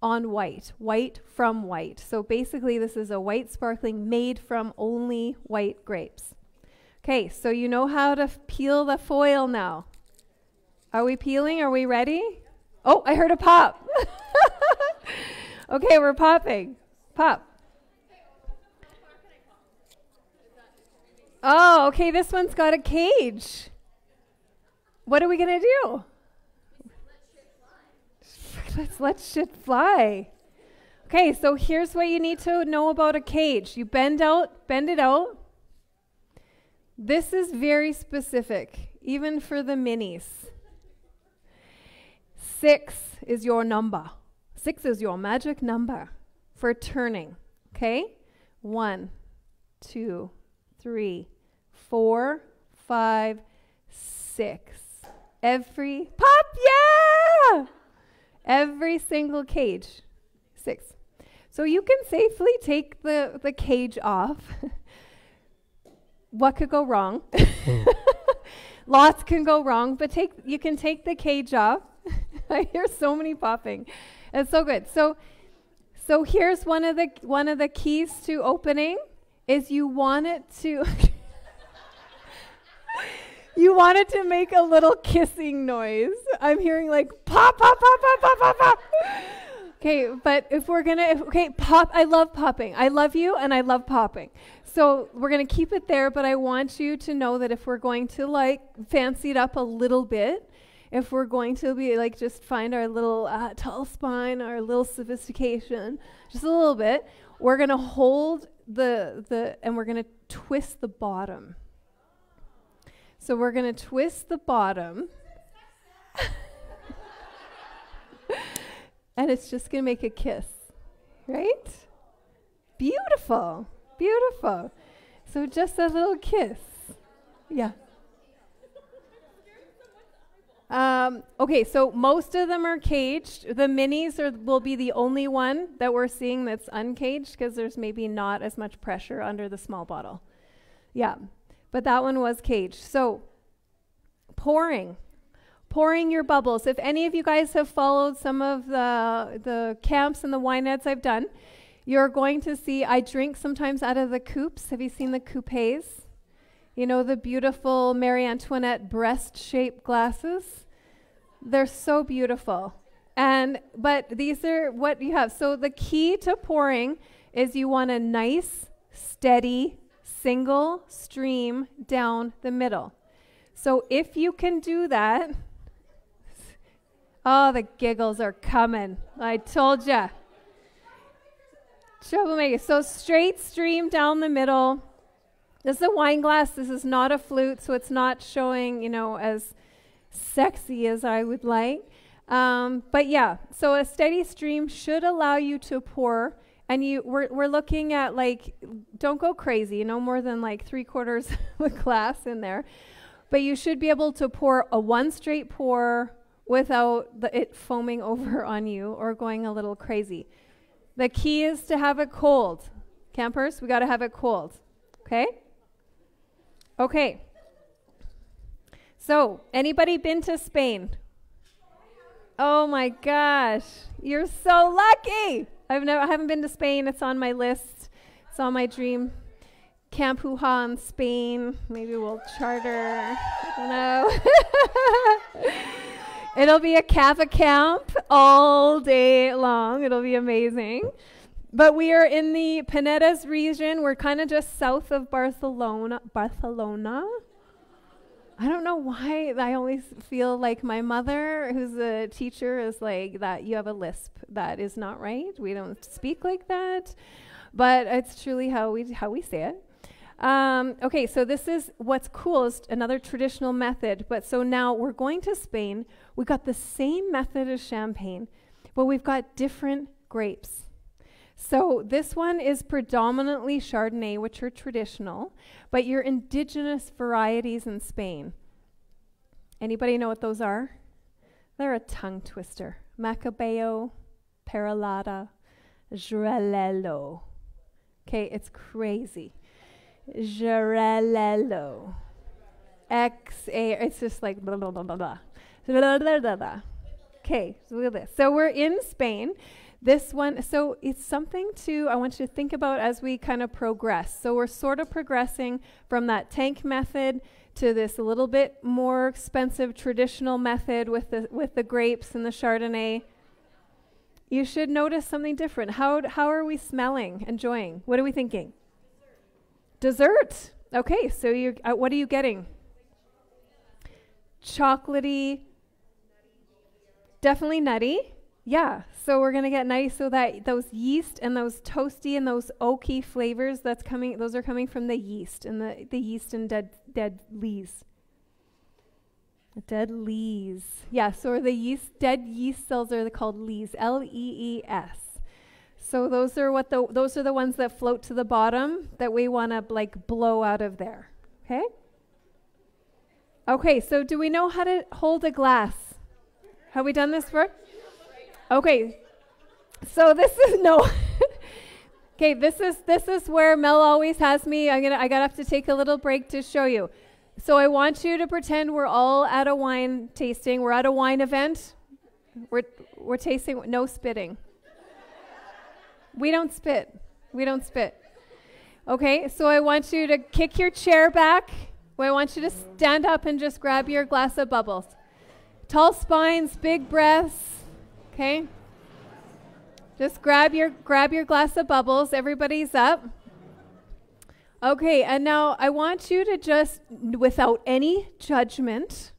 on white, white from white. So basically, this is a white sparkling made from only white grapes. Okay, so you know how to peel the foil now. Are we peeling? Are we ready? Oh, I heard a pop. okay, we're popping. Pop. Oh, okay, this one's got a cage. What are we going to do? Let's let shit fly. Okay, so here's what you need to know about a cage. You bend out, bend it out. This is very specific, even for the minis. Six is your number. Six is your magic number for turning. Okay? One, two, three, four, five, six. Every pop, yeah! Every single cage, six. So you can safely take the, the cage off. what could go wrong? Lots can go wrong, but take you can take the cage off. I hear so many popping. It's so good. So so here's one of the one of the keys to opening is you want it to you want it to make a little kissing noise. I'm hearing like pop, pop, pop, pop, pop, pop, pop. Okay, but if we're gonna, if, okay, pop. I love popping. I love you, and I love popping. So we're gonna keep it there. But I want you to know that if we're going to like fancy it up a little bit, if we're going to be like just find our little uh, tall spine, our little sophistication, just a little bit, we're gonna hold the the and we're gonna twist the bottom. So we're going to twist the bottom. and it's just going to make a kiss. Right? Beautiful. Beautiful. So just a little kiss. Yeah. Um, okay, so most of them are caged. The minis are, will be the only one that we're seeing that's uncaged because there's maybe not as much pressure under the small bottle. Yeah, but that one was caged. So, pouring. Pouring your bubbles. If any of you guys have followed some of the, the camps and the winettes I've done, you're going to see I drink sometimes out of the coupes. Have you seen the coupes? You know, the beautiful Marie Antoinette breast shaped glasses? They're so beautiful. And, but these are what you have. So the key to pouring is you want a nice, steady, single stream down the middle. So if you can do that, oh, the giggles are coming. I told ya. Troublemaker. So straight stream down the middle this is a wine glass. This is not a flute, so it's not showing, you know, as sexy as I would like. Um, but yeah, so a steady stream should allow you to pour. And you, we're, we're looking at like, don't go crazy, no more than like three quarters of a glass in there. But you should be able to pour a one straight pour without the, it foaming over on you or going a little crazy. The key is to have it cold. Campers, we got to have it cold. Okay? Okay. So, anybody been to Spain? Oh my gosh, you're so lucky. I've never I haven't been to Spain. It's on my list. It's on my dream. Camp Hoo Ha in Spain. Maybe we'll charter. I don't know. It'll be a Cava camp all day long. It'll be amazing. But we are in the Penedès region. We're kind of just south of Barcelona. Barcelona. I don't know why I always feel like my mother, who's a teacher, is like that you have a lisp. That is not right. We don't speak like that. But it's truly how we how we say it. Um, okay, so this is what's cool is another traditional method. But so now we're going to Spain. We got the same method as champagne, but we've got different grapes. So this one is predominantly Chardonnay, which are traditional, but your indigenous varieties in Spain. Anybody know what those are? They're a tongue twister. Macabeo, Parellada, Xarel-lo. Okay, it's crazy. Xarel-lo. X A. It's just like blah blah blah blah blah. Okay. So we're in Spain. This one, so it's something to, I want you to think about as we kind of progress. So we're sort of progressing from that tank method to this a little bit more expensive traditional method with the, with the grapes and the Chardonnay. You should notice something different. How, how are we smelling, enjoying? What are we thinking? Dessert. Dessert. Okay, so you uh, what are you getting? Chocolatey. Definitely nutty. Yeah, so we're gonna get nice so that those yeast and those toasty and those oaky flavors that's coming those are coming from the yeast and the, the yeast and dead dead lees. Dead lees. Yeah, so the yeast dead yeast cells are called lees. L E E S. So those are what the those are the ones that float to the bottom that we want to like blow out of there. Okay? Okay, so do we know how to hold a glass? Have we done this for? Okay. So this is no. okay, this is this is where Mel always has me. I'm gonna I gotta have to take a little break to show you. So I want you to pretend we're all at a wine tasting. We're at a wine event. We're we're tasting no spitting. we don't spit. We don't spit. Okay, so I want you to kick your chair back. I want you to stand up and just grab your glass of bubbles. Tall spines, big breaths. Okay? Just grab your grab your glass of bubbles. Everybody's up. Okay, and now I want you to just without any judgment.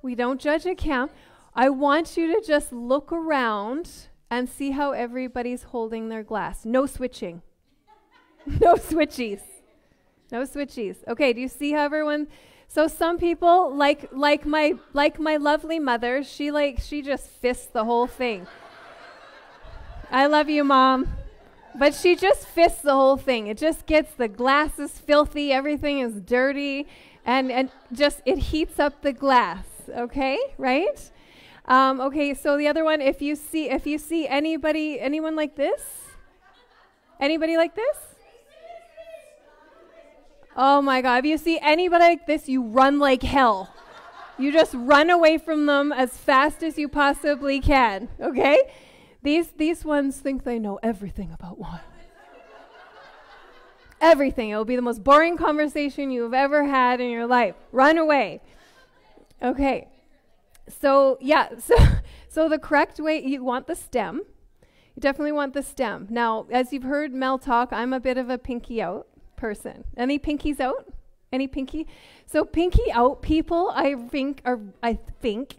We don't judge a camp. I want you to just look around and see how everybody's holding their glass. No switching. no switchies. No switchies. Okay, do you see how everyone so some people like like my like my lovely mother, she like she just fists the whole thing. I love you, mom. But she just fists the whole thing. It just gets the glasses filthy, everything is dirty, and, and just it heats up the glass. Okay, right? Um, okay, so the other one, if you see if you see anybody anyone like this, anybody like this? Oh my God! If you see anybody like this, you run like hell. You just run away from them as fast as you possibly can. Okay? These these ones think they know everything about wine. everything. It will be the most boring conversation you've ever had in your life. Run away. Okay. So yeah, so so the correct way you want the stem. You definitely want the stem. Now, as you've heard Mel talk, I'm a bit of a pinky out person. Any pinkies out? Any pinky? So pinky out people, I think are I think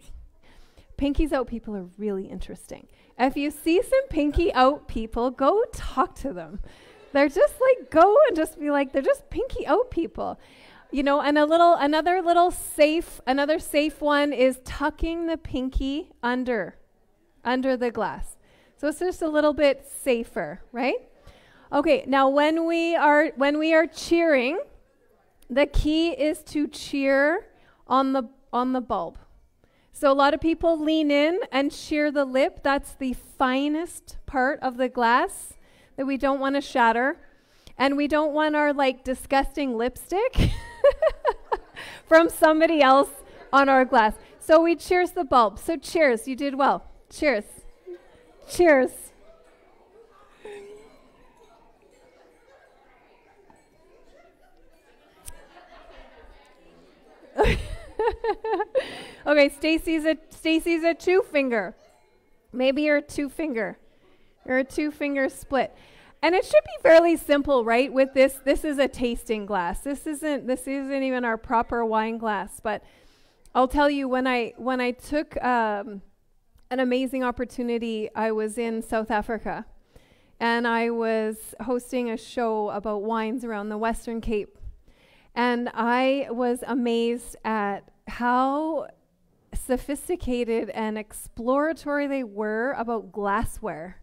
pinkies out people are really interesting. If you see some pinky out people, go talk to them. They're just like go and just be like they're just pinky out people. You know, and a little another little safe another safe one is tucking the pinky under under the glass. So it's just a little bit safer, right? Okay, now when we are when we are cheering, the key is to cheer on the on the bulb. So a lot of people lean in and cheer the lip. That's the finest part of the glass that we don't want to shatter. And we don't want our like disgusting lipstick from somebody else on our glass. So we cheers the bulb. So cheers, you did well. Cheers. Cheers. okay, Stacy's a Stacy's a two finger. Maybe you're a two finger. You're a two finger split. And it should be fairly simple, right? With this, this is a tasting glass. This isn't this isn't even our proper wine glass. But I'll tell you when I when I took um, an amazing opportunity, I was in South Africa, and I was hosting a show about wines around the Western Cape, and I was amazed at how sophisticated and exploratory they were about glassware.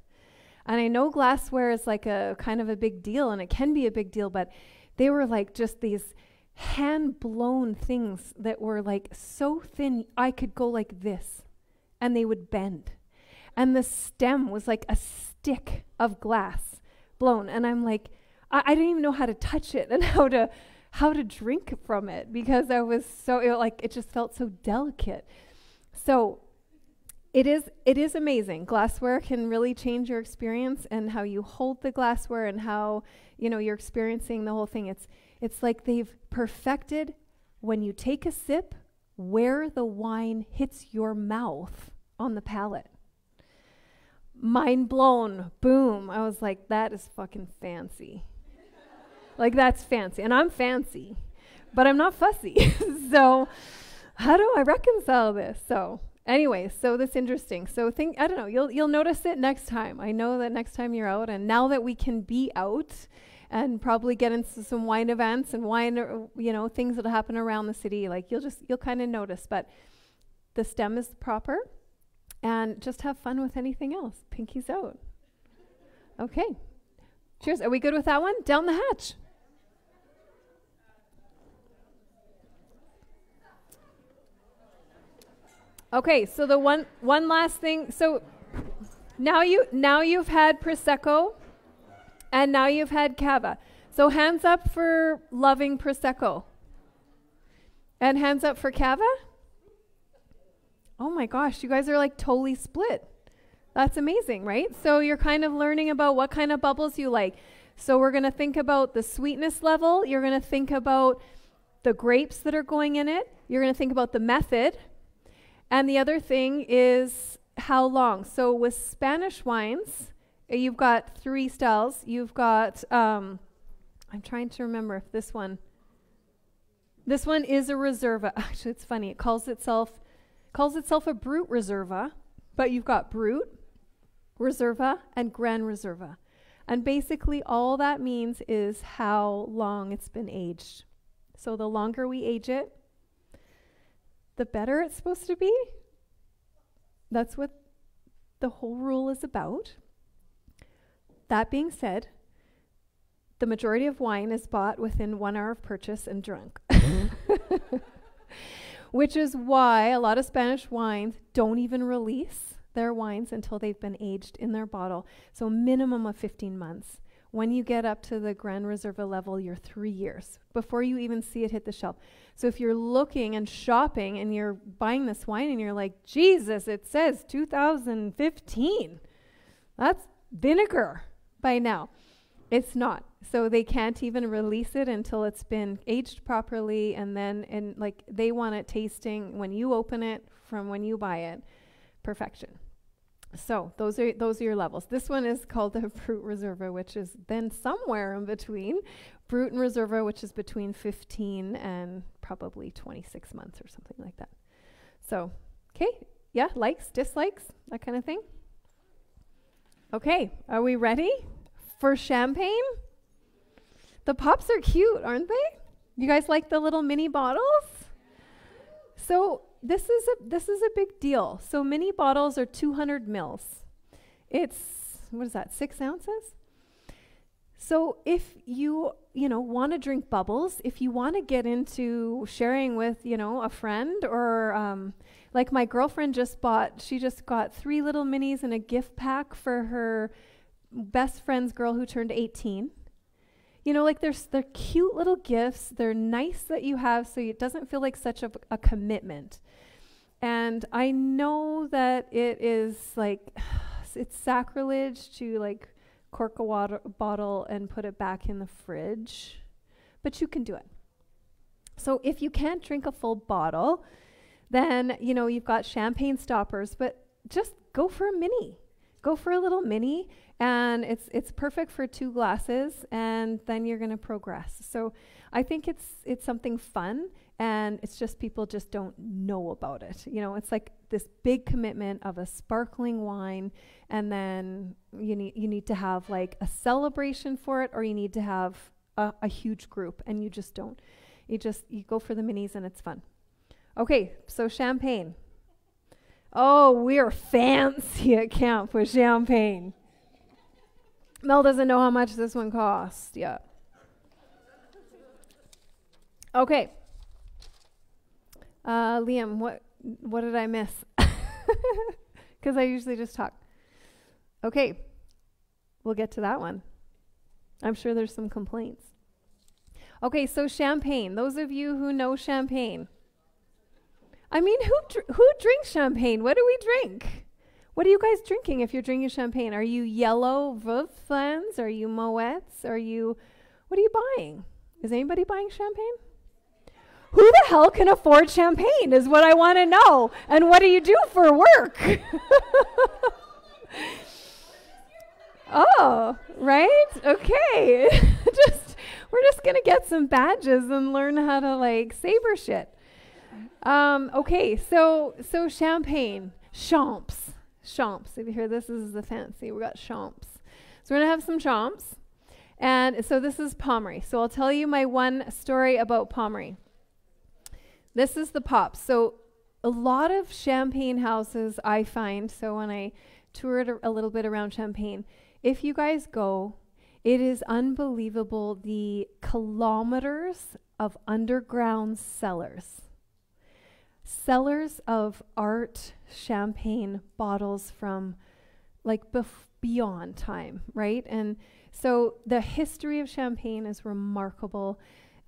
And I know glassware is like a kind of a big deal, and it can be a big deal, but they were like just these hand blown things that were like so thin, I could go like this, and they would bend. And the stem was like a stick of glass blown. And I'm like, I, I didn't even know how to touch it and how to how to drink from it because I was so it, like it just felt so delicate. So it is it is amazing. Glassware can really change your experience and how you hold the glassware and how you know you're experiencing the whole thing. It's it's like they've perfected when you take a sip where the wine hits your mouth on the palate. Mind blown. Boom. I was like, that is fucking fancy. Like, that's fancy. And I'm fancy, but I'm not fussy. so, how do I reconcile this? So, anyway, so that's interesting. So think I don't know, you'll you'll notice it next time. I know that next time you're out and now that we can be out and probably get into some wine events and wine uh, you know, things that happen around the city, like you'll just you'll kind of notice, but the stem is proper and just have fun with anything else. Pinky's out. Okay. Cheers. Are we good with that one? Down the hatch. Okay, so the one one last thing. So now you now you've had prosecco, and now you've had cava. So hands up for loving prosecco. And hands up for cava. Oh my gosh, you guys are like totally split. That's amazing, right? So you're kind of learning about what kind of bubbles you like. So we're going to think about the sweetness level. You're going to think about the grapes that are going in it. You're going to think about the method. And the other thing is how long. So with Spanish wines, uh, you've got three styles. You've got, um, I'm trying to remember if this one, this one is a reserva. Actually, it's funny. It calls itself calls itself a brut reserva, but you've got brut, reserva, and gran reserva. And basically, all that means is how long it's been aged. So the longer we age it, the better it's supposed to be. That's what the whole rule is about. That being said, the majority of wine is bought within one hour of purchase and drunk. which is why a lot of Spanish wines don't even release their wines until they've been aged in their bottle. So, a minimum of 15 months. When you get up to the Grand Reserva level, you're three years before you even see it hit the shelf. So, if you're looking and shopping and you're buying this wine and you're like, Jesus, it says 2015, that's vinegar by now. It's not. So they can't even release it until it's been aged properly and then and like they want it tasting when you open it from when you buy it. Perfection. So those are those are your levels. This one is called the Brut Reserva, which is then somewhere in between Brut and Reserva, which is between 15 and probably 26 months or something like that. So, okay, yeah, likes, dislikes, that kind of thing. Okay, are we ready for champagne? The pops are cute, aren't they? You guys like the little mini bottles? So this is a this is a big deal. So mini bottles are 200 mils. It's what is that? Six ounces. So if you you know want to drink bubbles, if you want to get into sharing with you know a friend or um, like my girlfriend just bought, she just got three little minis and a gift pack for her best friend's girl who turned 18. You know, like there's they're cute little gifts. They're nice that you have, so it doesn't feel like such a, a commitment. And I know that it is like it's sacrilege to like cork a water bottle and put it back in the fridge, but you can do it. So if you can't drink a full bottle, then, you know, you've got champagne stoppers, but just go for a mini. Go for a little mini and it's it's perfect for two glasses and then you're going to progress. So I think it's it's something fun and it's just people just don't know about it. You know, it's like this big commitment of a sparkling wine and then you need you need to have like a celebration for it or you need to have a, a huge group and you just don't. You just you go for the minis and it's fun. Okay, so champagne. Oh, we're fancy at camp with champagne. Mel doesn't know how much this one cost yet. Okay. Uh, Liam, what what did I miss? Because I usually just talk. Okay, we'll get to that one. I'm sure there's some complaints. Okay, so champagne. Those of you who know champagne, I mean, who dr- who drinks champagne? What do we drink? What are you guys drinking if you're drinking champagne? Are you yellow Veuve? Are you Moets? Are you what are you buying? Is anybody buying champagne? Who the hell can afford champagne is what I want to know. And what do you do for work? oh, right? Okay. just we're just going to get some badges and learn how to like saber shit. Um, okay, so so champagne, champs, champs. If you hear this, this is the fancy. We got champs. So we're gonna have some champs, and so this is Pommery. So I'll tell you my one story about Pommery. This is the pop. So a lot of champagne houses I find. So when I toured a, a little bit around Champagne, if you guys go, it is unbelievable the kilometers of underground cellars Cellars of art champagne bottles from like bef- beyond time, right? And so the history of champagne is remarkable.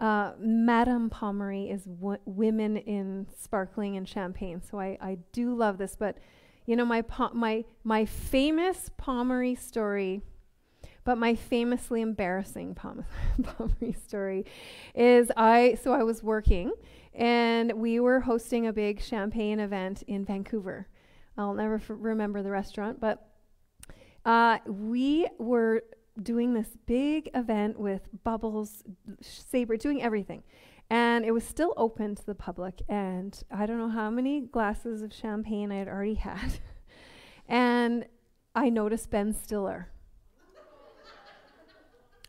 Uh, Madame Pommery is women in sparkling and champagne. So I, I do love this. But, you know, my, po- my, my famous Pommery story, but my famously embarrassing Pom- story is I, so I was working and we were hosting a big champagne event in Vancouver. I'll never f- remember the restaurant, but uh, we were doing this big event with bubbles, saber, doing everything. And it was still open to the public. And I don't know how many glasses of champagne I had already had. and I noticed Ben Stiller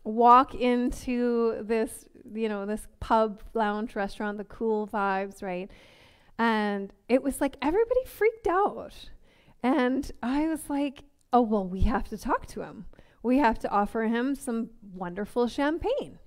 walk into this you know, this pub lounge restaurant, the cool vibes, right? And it was like everybody freaked out. And I was like, oh, well, we have to talk to him. We have to offer him some wonderful champagne.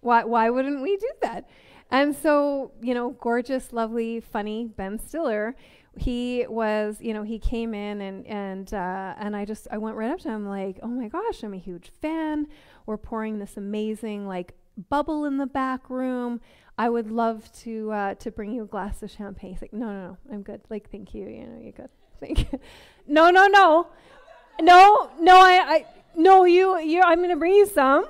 Why, why wouldn't we do that? And so, you know, gorgeous, lovely, funny Ben Stiller, he was, you know, he came in and and uh, and I just I went right up to him like, oh my gosh, I'm a huge fan. We're pouring this amazing like bubble in the back room. I would love to uh, to bring you a glass of champagne. He's like, no, no, no, I'm good. Like, thank you. You know, you're good. Thank you. no, no, no, no, no. I, I, no. You, you. I'm gonna bring you some,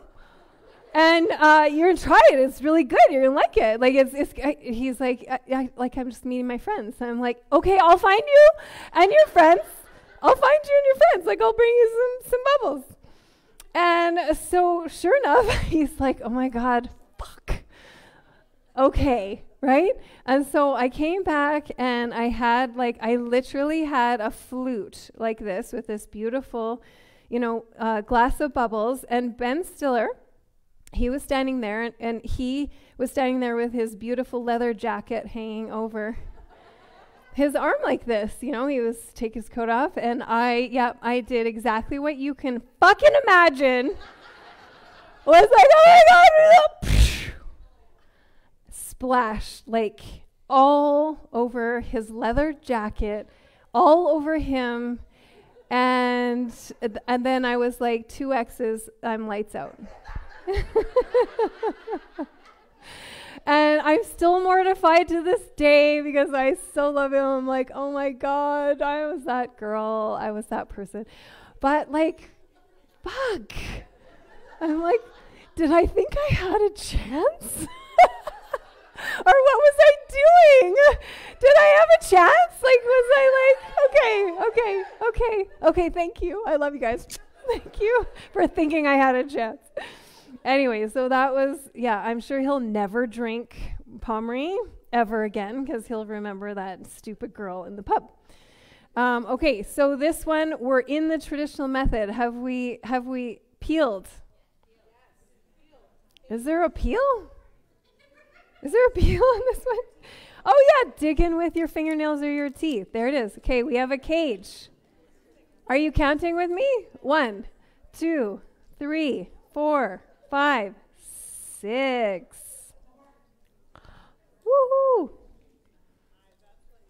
and uh, you're gonna try it. It's really good. You're gonna like it. Like, it's. it's I, he's like, I, I, like I'm just meeting my friends. And I'm like, okay, I'll find you and your friends. I'll find you and your friends. Like, I'll bring you some some bubbles. And so, sure enough, he's like, oh my god, fuck okay, right? And so I came back and I had like I literally had a flute like this with this beautiful, you know, glass of bubbles. And Ben Stiller, he was standing there and, and he was standing there with his beautiful leather jacket hanging over his arm like this. You know, he was take his coat off, and I, yeah, I did exactly what you can fucking imagine. was like, oh my god, splash like all over his leather jacket, all over him. And, and then I was like, two X's, I'm lights out. and I'm still mortified to this day because I so love him. I'm like, oh my God, I was that girl. I was that person. But like, fuck. I'm like, did I think I had a chance? or what was I doing? Did I have a chance? Like, was I like, okay, okay, okay, okay, thank you. I love you guys. thank you for thinking I had a chance. Anyway, so that was, yeah, I'm sure he'll never drink Pommery ever again because he'll remember that stupid girl in the pub. Um, okay, so this one we're in the traditional method. Have we have we peeled? Is there a peel? Is there a peel on this one? Oh, yeah, dig in with your fingernails or your teeth. There it is. Okay, we have a cage. Are you counting with me? One, two, three, four, five, six. Woohoo!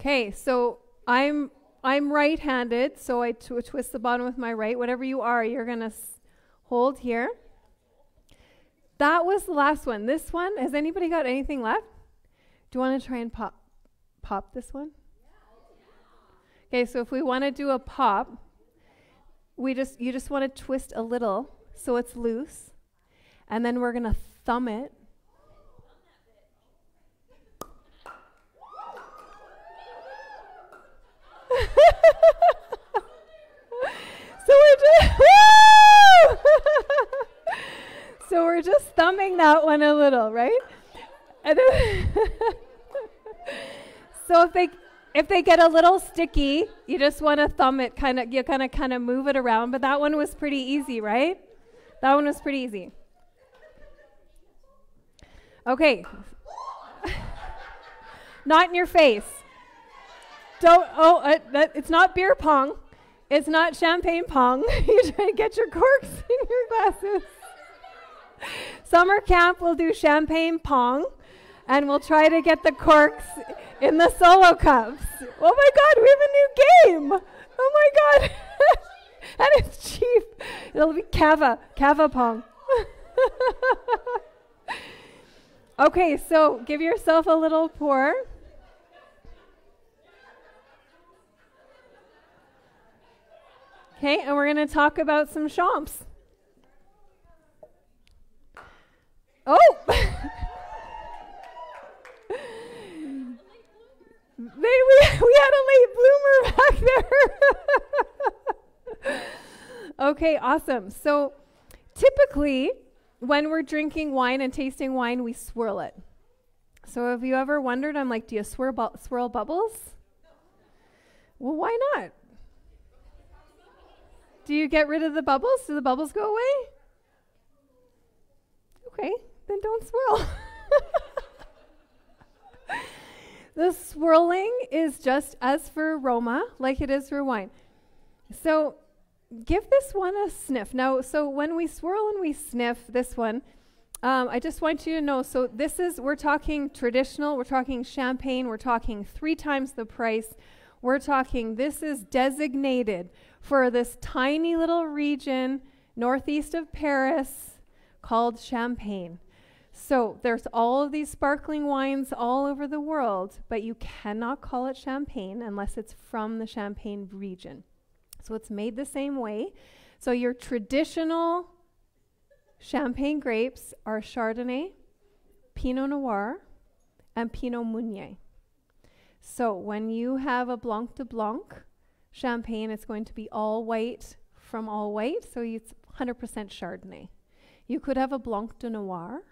Okay, so I'm I'm right-handed, so I tw- twist the bottom with my right. Whatever you are, you're gonna hold here. That was the last one. This one, has anybody got anything left? Do you want to try and pop pop this one? Okay, so if we want to do a pop, we just you just want to twist a little so it's loose. And then we're going to thumb it. so we're just So we're just thumbing that one a little, right? So if they if they get a little sticky, you just want to thumb it kind of you kind of kind of move it around, but that one was pretty easy, right? That one was pretty easy. Okay. not in your face. Don't oh uh, that, it's not beer pong. It's not champagne pong. you try to get your corks in your glasses. Summer camp, we'll do champagne pong, and we'll try to get the corks in the solo cups. Oh my God, we have a new game! Oh my God, and it's cheap. It'll be cava, cava pong. okay, so give yourself a little pour. Okay, and we're going to talk about some champs. Oh! Maybe we, we had a late bloomer back there. okay, awesome. So typically, when we're drinking wine and tasting wine, we swirl it. So have you ever wondered, I'm like, do you swirl, bu- swirl bubbles? Well, why not? Do you get rid of the bubbles? Do the bubbles go away? Okay, then don't swirl. the swirling is just as for aroma, like it is for wine. So give this one a sniff. Now, so when we swirl and we sniff this one, Um, I just want you to know so, this is, we're talking traditional, we're talking champagne, we're talking three times the price. We're talking, this is designated for this tiny little region northeast of Paris called Champagne. So there's all of these sparkling wines all over the world, but you cannot call it champagne unless it's from the Champagne region. So it's made the same way. So your traditional champagne grapes are Chardonnay, Pinot Noir, and Pinot Meunier. So when you have a Blanc de Blanc champagne, it's going to be all white from all white, so it's 100% Chardonnay. You could have a Blanc de Noir.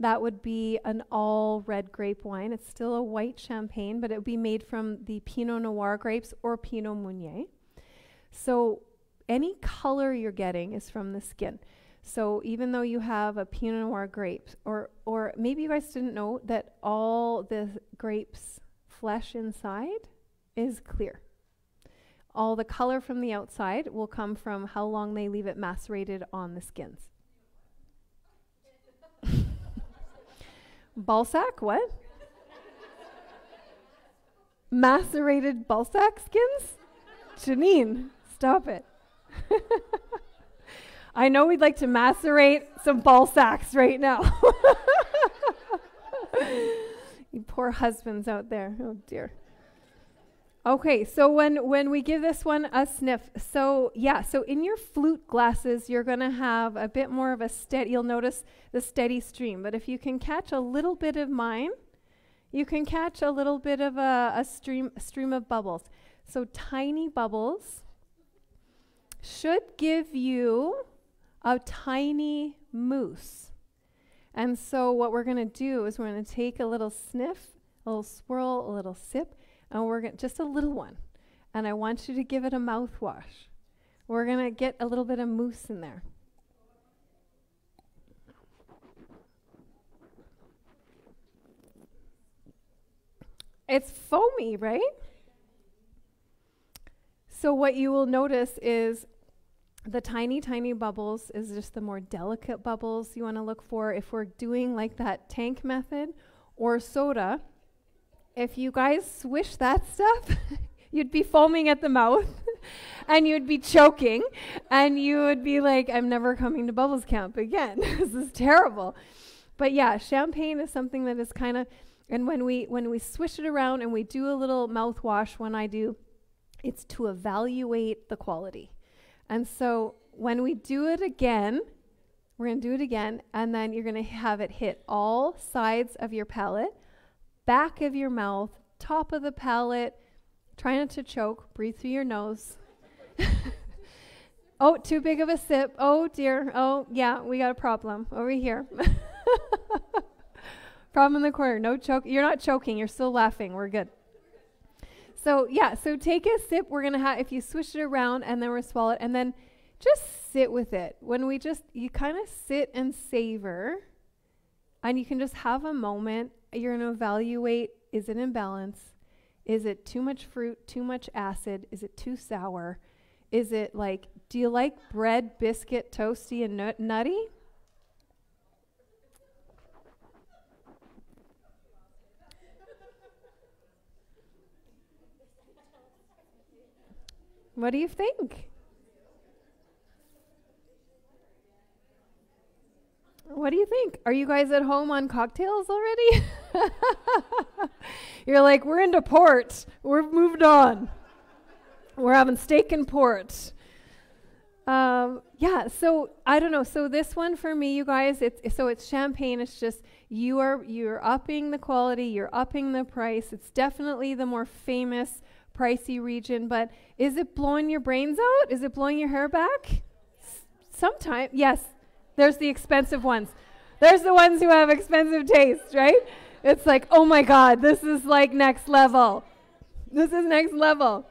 That would be an all red grape wine. It's still a white champagne, but it would be made from the Pinot Noir grapes or Pinot Meunier. So any color you're getting is from the skin. So even though you have a Pinot Noir grape, or or maybe you guys didn't know that all the grapes flesh inside is clear. All the color from the outside will come from how long they leave it macerated on the skins. Balsac, what? Macerated Balsac skins? Janine, stop it. I know we'd like to macerate some Balsacs right now. you poor husbands out there. Oh dear. Okay, so when when we give this one a sniff, so yeah, so in your flute glasses, you're going to have a bit more of a steady. You'll notice the steady stream, but if you can catch a little bit of mine, you can catch a little bit of a, a stream stream of bubbles. So tiny bubbles should give you a tiny mousse. And so what we're going to do is we're going to take a little sniff, a little swirl, a little sip and we're going just a little one. And I want you to give it a mouthwash. We're going to get a little bit of mousse in there. It's foamy, right? So what you will notice is the tiny, tiny bubbles is just the more delicate bubbles you want to look for. If we're doing like that tank method or soda, if you guys swish that stuff, you'd be foaming at the mouth and you'd be choking and you would be like, I'm never coming to Bubbles Camp again. this is terrible. But yeah, champagne is something that is kind of and when we when we swish it around and we do a little mouthwash when I do, it's to evaluate the quality. And so when we do it again, we're going to do it again and then you're going to have it hit all sides of your palate back of your mouth, top of the palate. Try not to choke. Breathe through your nose. oh, too big of a sip. Oh, dear. Oh, yeah, we got a problem over here. problem in the corner. No choke. You're not choking. You're still laughing. We're good. So, yeah, so take a sip. We're going to have, if you swish it around and then we're swallow it, and then just sit with it. When we just, you kind of sit and savor, and you can just have a moment you're going to evaluate is it in balance? Is it too much fruit, too much acid? Is it too sour? Is it like, do you like bread, biscuit, toasty, and nut- nutty? What do you think? What do you think? Are you guys at home on cocktails already? You're like, we're into port. We've moved on. We're having steak and port. Um, yeah, so I don't know. So this one for me, you guys, it's so it's champagne. It's just you are you're upping the quality, you're upping the price. It's definitely the more famous, pricey region. But is it blowing your brains out? Is it blowing your hair back? Sometimes, yes. There's the expensive ones. There's the ones who have expensive taste, right? It's like, oh my God, this is like next level. This is next level.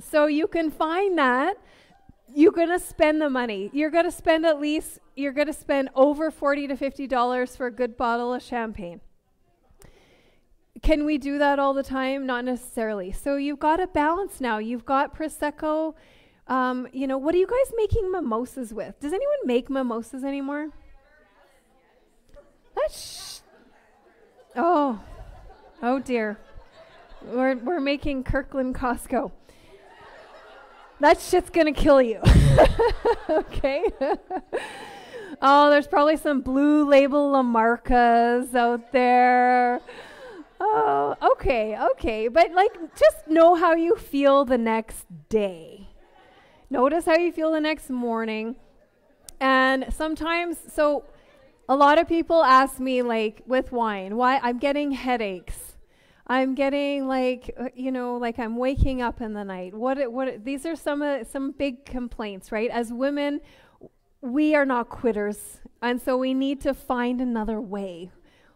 So you can find that. You're going to spend the money. You're going to spend at least, you're going to spend over 40 to $50 for a good bottle of champagne. Can we do that all the time? Not necessarily. So you've got a balance now. You've got Prosecco um, you know, what are you guys making mimosas with? Does anyone make mimosas anymore? That's. Oh. Oh dear. We're, we're making Kirkland Costco. That shit's gonna kill you. okay. oh, there's probably some blue label La Marcas out there. Oh, okay, okay. But like, just know how you feel the next day. Notice how you feel the next morning. And sometimes, so a lot of people ask me, like, with wine, why I'm getting headaches. I'm getting like uh, you know like I'm waking up in the night. What what these are some uh, some big complaints, right? As women, we are not quitters, and so we need to find another way.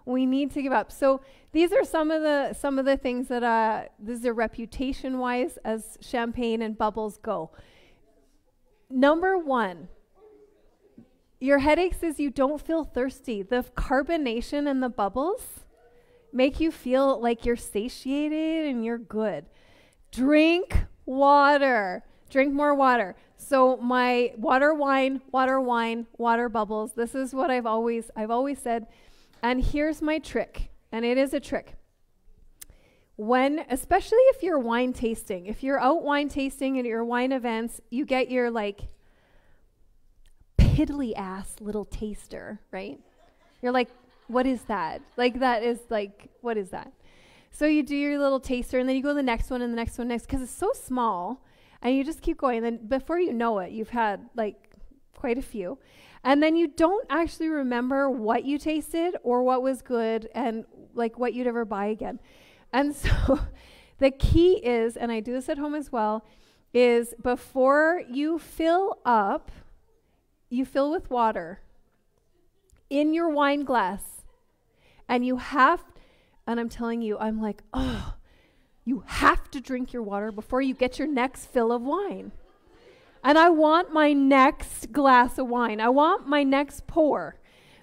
We need to give up. So these are some of the some of the things that uh this is reputation wise as champagne and bubbles go. Number 1, your headaches is you don't feel thirsty. The carbonation and the bubbles make you feel like you're satiated and you're good. Drink water. Drink more water. So my water wine, water wine, water bubbles. This is what I've always I've always said. And here's my trick. And it is a trick. When especially if you're wine tasting, if you're out wine tasting at your wine events, you get your like piddly ass little taster, right? You're like, what is that? Like that is like what is that? So you do your little taster and then you go to the next one and the next one next because it's so small and you just keep going then before you know it you've had like quite a few. And then you don't actually remember what you tasted or what was good and like what you'd ever buy again. And so the key is and I do this at home as well is before you fill up you fill with water in your wine glass and you have, and I'm telling you, I'm like, oh, you have to drink your water before you get your next fill of wine. And I want my next glass of wine. I want my next pour,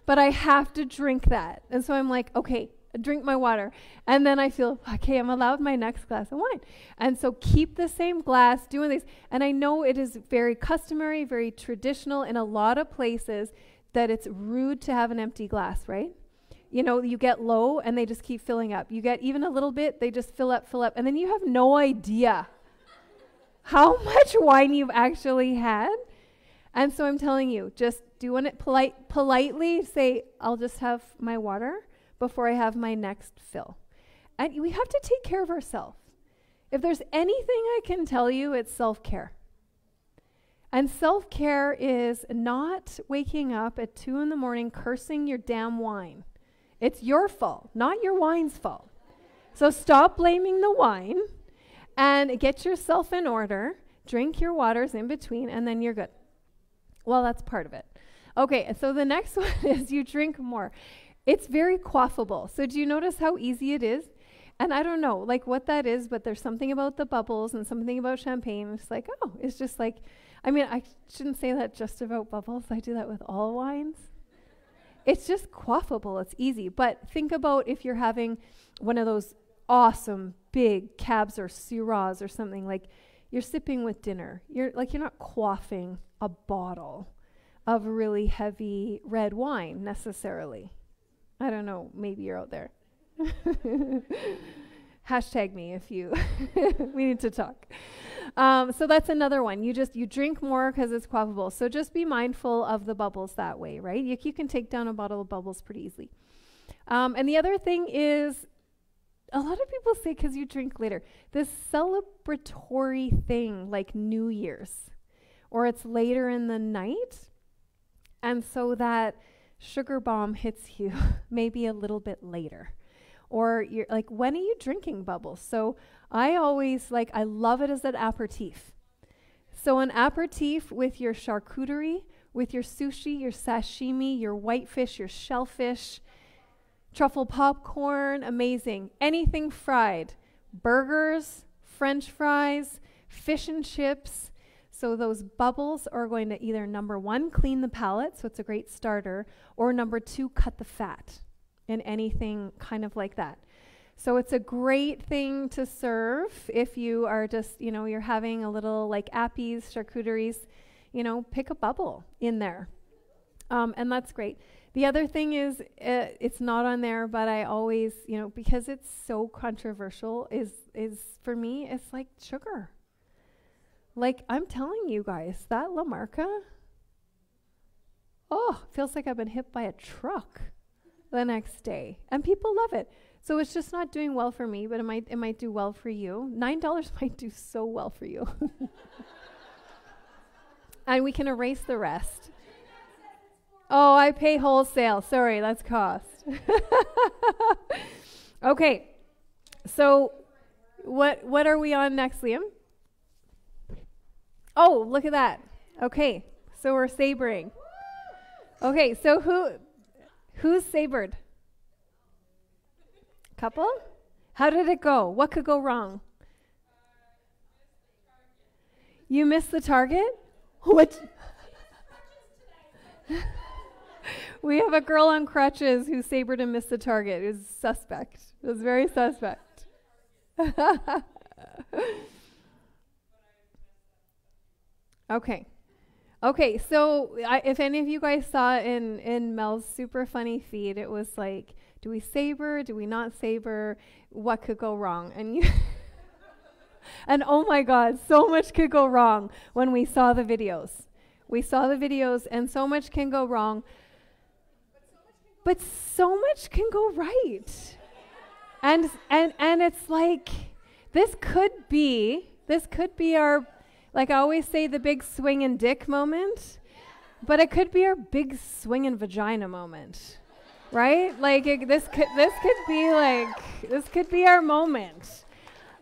but I have to drink that. And so I'm like, okay, drink my water. And then I feel, okay, I'm allowed my next glass of wine. And so keep the same glass, doing these. And I know it is very customary, very traditional in a lot of places that it's rude to have an empty glass, right? you know, you get low and they just keep filling up. You get even a little bit, they just fill up, fill up. And then you have no idea how much wine you've actually had. And so I'm telling you, just doing it polite, politely, say, I'll just have my water before I have my next fill. And we have to take care of ourselves. If there's anything I can tell you, it's self care. And self care is not waking up at two in the morning cursing your damn wine. It's your fault, not your wine's fault. So stop blaming the wine and get yourself in order. Drink your waters in between, and then you're good. Well, that's part of it. Okay, so the next one is you drink more. It's very quaffable. So do you notice how easy it is? And I don't know like what that is, but there's something about the bubbles and something about champagne. It's like, oh, it's just like I mean, I shouldn't say that just about bubbles. I do that with all wines. It's just quaffable, it's easy. But think about if you're having one of those awesome big cabs or syrahs or something like you're sipping with dinner. You're like you're not quaffing a bottle of really heavy red wine necessarily. I don't know, maybe you're out there. Hashtag me if you we need to talk. Um, so that's another one. You just you drink more because it's quaffable. So just be mindful of the bubbles that way, right? You, you can take down a bottle of bubbles pretty easily. Um, and the other thing is, a lot of people say because you drink later, this celebratory thing like New Year's, or it's later in the night, and so that sugar bomb hits you maybe a little bit later or you're like when are you drinking bubbles so I always like, I love it as an aperitif. So, an aperitif with your charcuterie, with your sushi, your sashimi, your whitefish, your shellfish, truffle popcorn, amazing. Anything fried, burgers, french fries, fish and chips. So, those bubbles are going to either number one, clean the palate, so it's a great starter, or number two, cut the fat in anything kind of like that. So it's a great thing to serve if you are just, you know, you're having a little like appies, charcuteries, you know, pick a bubble in there. Um, and that's great. The other thing is, uh, it's not on there, but I always, you know, because it's so controversial, is is for me, it's like sugar. Like I'm telling you guys, that La Marca, oh, feels like I've been hit by a truck the next day, and people love it. So it's just not doing well for me, but it might it might do well for you. Nine dollars might do so well for you, and we can erase the rest. Oh, I pay wholesale. Sorry, that's cost. okay. So what what are we on next, Liam? Oh, look at that. Okay. So we're sabering. Okay, so who who's sabered? Couple? How did it go? What could go wrong? You missed the target? What? we have a girl on crutches who sabered and missed the target. It was suspect. It was very suspect. okay. Okay, so I, if any of you guys saw in in Mel's super funny feed, it was like, do we saber? Do we not saber? What could go wrong? And you And oh my god, so much could go wrong when we saw the videos. We saw the videos and so much can go wrong. But so much can go right. And and and it's like this could be this could be our like I always say the big swing and dick moment, but it could be our big swing and vagina moment. Right? Like it, this could this could be like this could be our moment.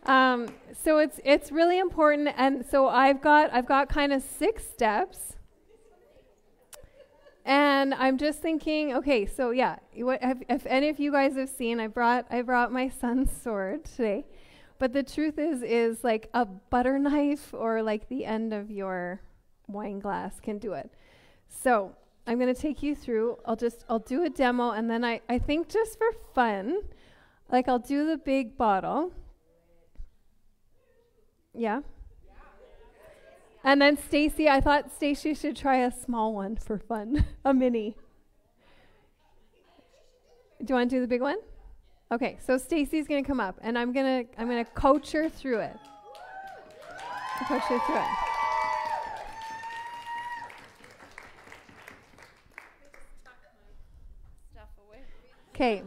Um, so it's it's really important and so I've got I've got kind of six steps and I'm just thinking, okay, so yeah, what, have, if any of you guys have seen, I brought I brought my son's sword today, but the truth is, is like a butter knife or like the end of your wine glass can do it. So I'm going to take you through. I'll just I'll do a demo, and then I I think just for fun, like I'll do the big bottle. Yeah. And then Stacy, I thought Stacy should try a small one for fun, a mini. Do you want to do the big one? Okay, so Stacy's going to come up and I'm going to I'm going to coach her through it. Coach her through it. Okay.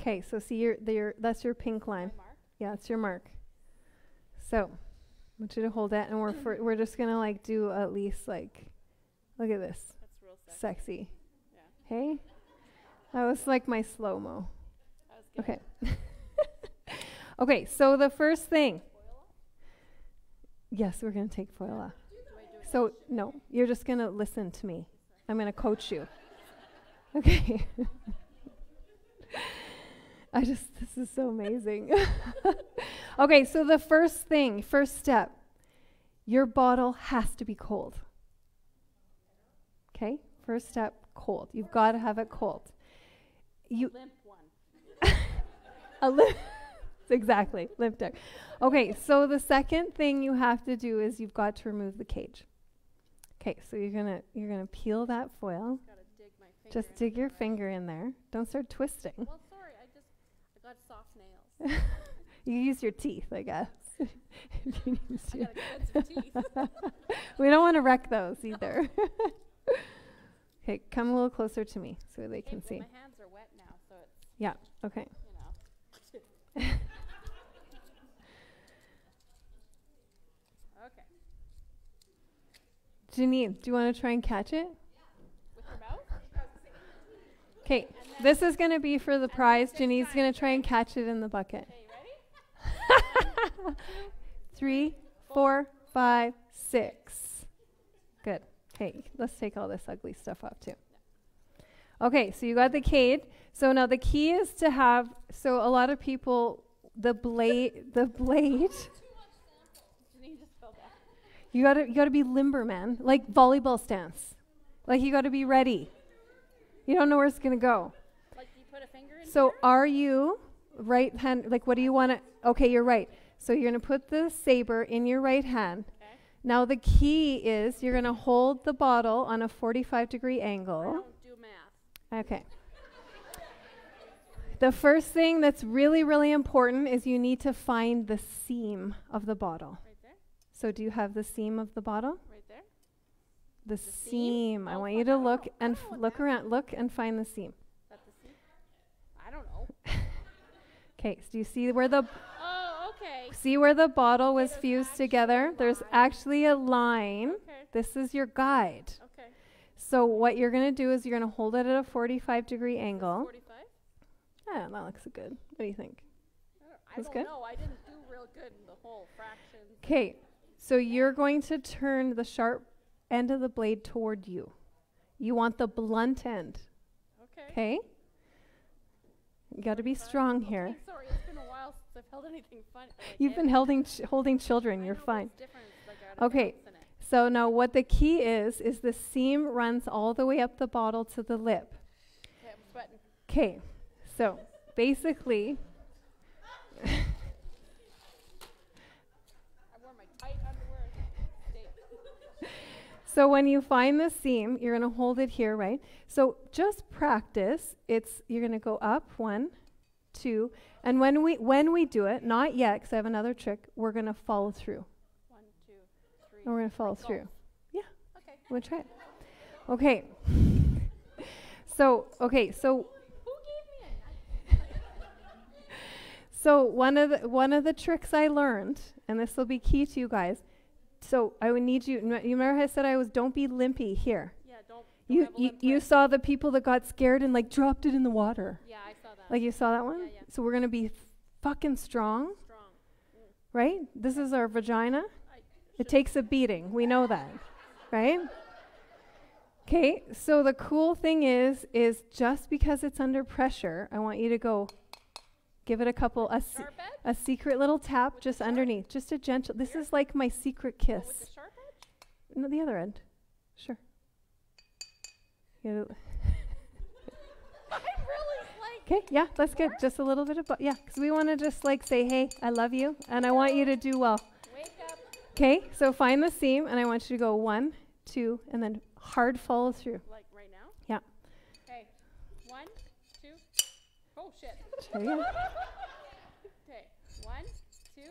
Okay, so see your, your that's your pink line. Yeah, it's your mark. So, I want you to hold that, and we're for, we're just gonna like do at least like, look at this, That's real sexy. sexy. Hey, that was like my slow mo. Okay. okay. So the first thing. Yes, we're gonna take foil off. So no, you're just gonna listen to me. I'm gonna coach you. Okay. I just, this is so amazing. okay, so the first thing, first step, your bottle has to be cold. Okay, first step, cold. You've got to have it cold. You Limp one. a limp, exactly limp dick. Okay, so the second thing you have to do is you've got to remove the cage. Okay, so you're gonna you're gonna peel that foil. Dig. Just dig your finger in there. Don't start twisting. Well, sorry, I just I got soft nails. You use your teeth, I guess. You use I your- got expensive teeth. we don't want to wreck those either. okay, come a little closer to me so they Hey, can see. My hands are wet now, so it's Yeah, okay. you know. okay. Janine, do you want to try and catch it? With your mouth? Okay, this is going to be for the prize. Janine's going to try and catch it in the bucket. Okay, ready? Three, four, five, six. Good. Okay, let's take all this ugly stuff off too. Okay, so you got the cage. So now the key is to have. So a lot of people, the blade, the blade. Janine just fell back. You gotta, you gotta be limber, man. Like volleyball stance. Like you gotta be ready. You don't know where it's gonna go. Like, do you put a finger in So here? are you right hand? Like, what do you want to? Okay, you're right. So you're gonna put the saber in your right hand. Okay. Now the key is you're going to hold the bottle on a 45 degree angle. Don't do math. Okay. The first thing that's really, really important is you need to find the seam of the bottle. Right there. So, do you have the seam of the bottle? Right there. The, seam? seam. I Oh, want you to look and f- look that around, look and find the seam. That's the seam. I don't know. Okay, so do you see where the Oh, okay. see where the bottle was fused together? There's actually a line. Okay. This is your guide. Okay. So what you're going to do is you're going to hold it at a 45 degree angle. 45. Yeah, that looks good. What do you think? I don't, That's good? know. I didn't do real good in the whole fractions. Okay, so you're going to turn the sharp end of the blade toward you. You want the blunt end. Okay. Okay? You got to be strong here. Sorry, it's been a while since I've held anything fun. like You've been holding ch- holding children. know You're fine. like, I Okay. Balance in it. So now what the key is is the seam runs all the way up the bottle to the lip. Okay, I'm sweating. Okay. So basically I wore my tight underwear. So when you find the seam, you're going to hold it here, right? So just practice. It's you're going to go up one, two, and when we when we do it, not yet, because I have another trick. We're going to follow through. One, two, three. And we're going to follow Like through. golf. Yeah, Okay. we'll try it. Okay. so okay, so Who gave me a knife? so one of the one of the tricks I learned, and this will be key to you guys. So I would need you. You remember I said I was don't be limpy here. Yeah, don't. don't You you, you saw the people that got scared and like dropped it in the water. Yeah, I saw that. Like you saw that one? Yeah, yeah. So we're going to be fucking strong, Strong. right? This is our vagina. It takes a beating. We know that, right? Okay, so the cool thing is is just because it's under pressure, I want you to go give it a couple a, se- a secret little tap just underneath, just a gentle. This is like my secret Oh, with the kiss. sharp edge? No, the other end. Sure. You I really like. Okay, yeah, that's good. Just a little bit of, bu- yeah, because we want to just like say, hey, I love you, and I want you to do well. Okay, so find the seam, and I want you to go one, two, and then hard follow through. Like right now? Yeah. Okay. One, two. Oh, shit. There you go. Okay. One, two.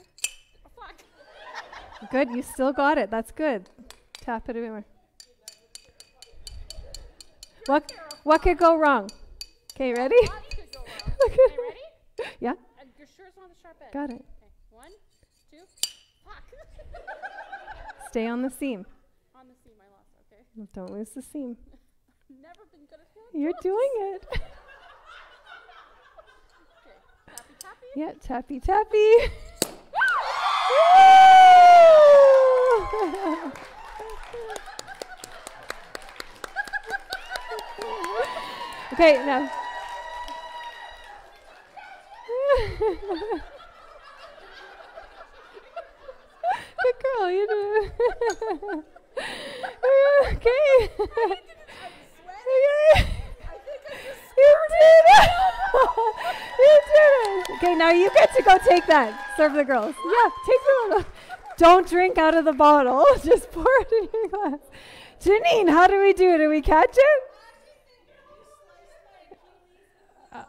Oh, fuck. Good, you still got it. That's good. Tap it a bit more. What, what could go wrong? Okay, ready? Lots could go wrong. Look Okay, at- ready? Yeah, Uh, you're sure it's not the sharp edge? got it. Okay. One, two. Fuck. Stay on the seam. On the seam, I lost. Okay. Don't lose the seam. Never been good at. You're doing it. Okay. Tappy, tappy. Yeah, tappy tappy. okay, now. Good girl, you do it. okay. Okay. You did it! you did it! Okay, now you get to go take that. Serve the girls. Yeah, take the bottle. Don't drink out of the bottle. Just pour it in your glass. Janine, how do we do it? Do we catch it? Uh,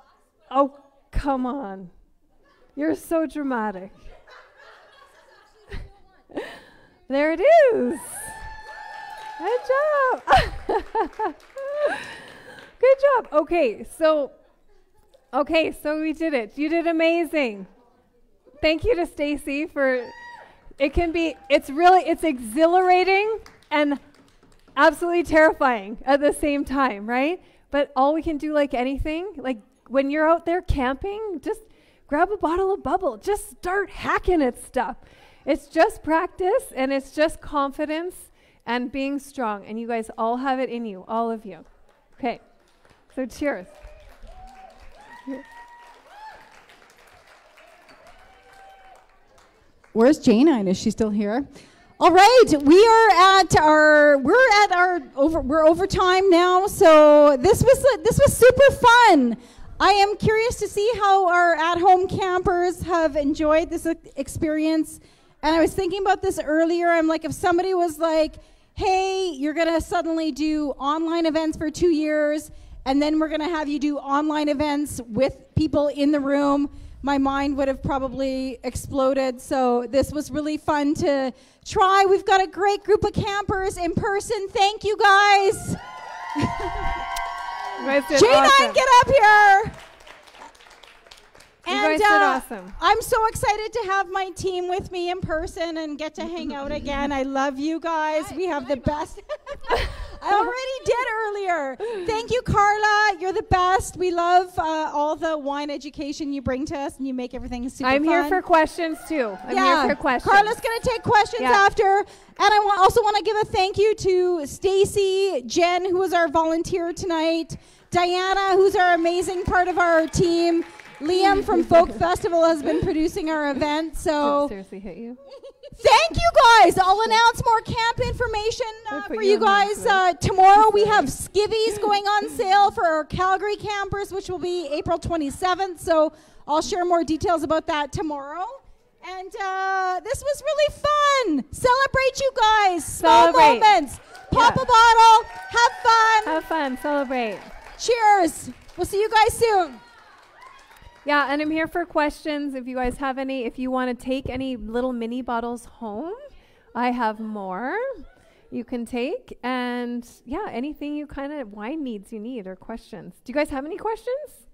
oh, come on. You're so dramatic. There it is. Good job. Good job. Okay, so okay, so we did it. You did amazing. Thank you to Stacy for it can be it's really it's exhilarating and absolutely terrifying at the same time, right? But all we can do like anything, like when you're out there camping, just grab a bottle of bubble. Just start hacking at stuff. It's just practice and it's just confidence and being strong. And you guys all have it in you, all of you. Okay. So cheers. Where's Janine? Is she still here? All right, we are at our we're at our over we're over time now. So this was this was super fun. I am curious to see how our at-home campers have enjoyed this experience And I was thinking about this earlier. I'm like, if somebody was like, hey, you're going to suddenly do online events for two years, and then we're going to have you do online events with people in the room, my mind would have probably exploded. So this was really fun to try. We've got a great group of campers in person. Thank you guys. You guys J9, awesome. get up here. You And guys did uh, awesome. I'm so excited to have my team with me in person and get to hang out again. I love you guys. we have the best. I already did earlier. Thank you, Carla. You're the best. We love uh, all the wine education you bring to us, and you make everything super I'm here for questions too. I'm yeah, here for questions. Carla's going to take questions Yeah. after. And I wa- also want to give a thank you to Stacy, Jen, who was our volunteer tonight, Diana, who's our amazing part of our team. Liam from Folk Festival has been producing our event. Did So seriously hit you? thank you guys. I'll announce more camp information uh, for you you guys. Uh, tomorrow we have skivvies going on sale for our Calgary campers, which will be April 27th. So I'll share more details about that tomorrow. And uh, this was really fun. Celebrate you guys. Small Celebrate. moments. Pop Yeah. a bottle. Have fun. Have fun. Celebrate. Cheers. We'll see you guys soon. Yeah, and I'm here for questions. If you guys have any, if you want to take any little mini bottles home, I have more you can take. And yeah, anything you kind of wine needs you need or questions. Do you guys have any questions?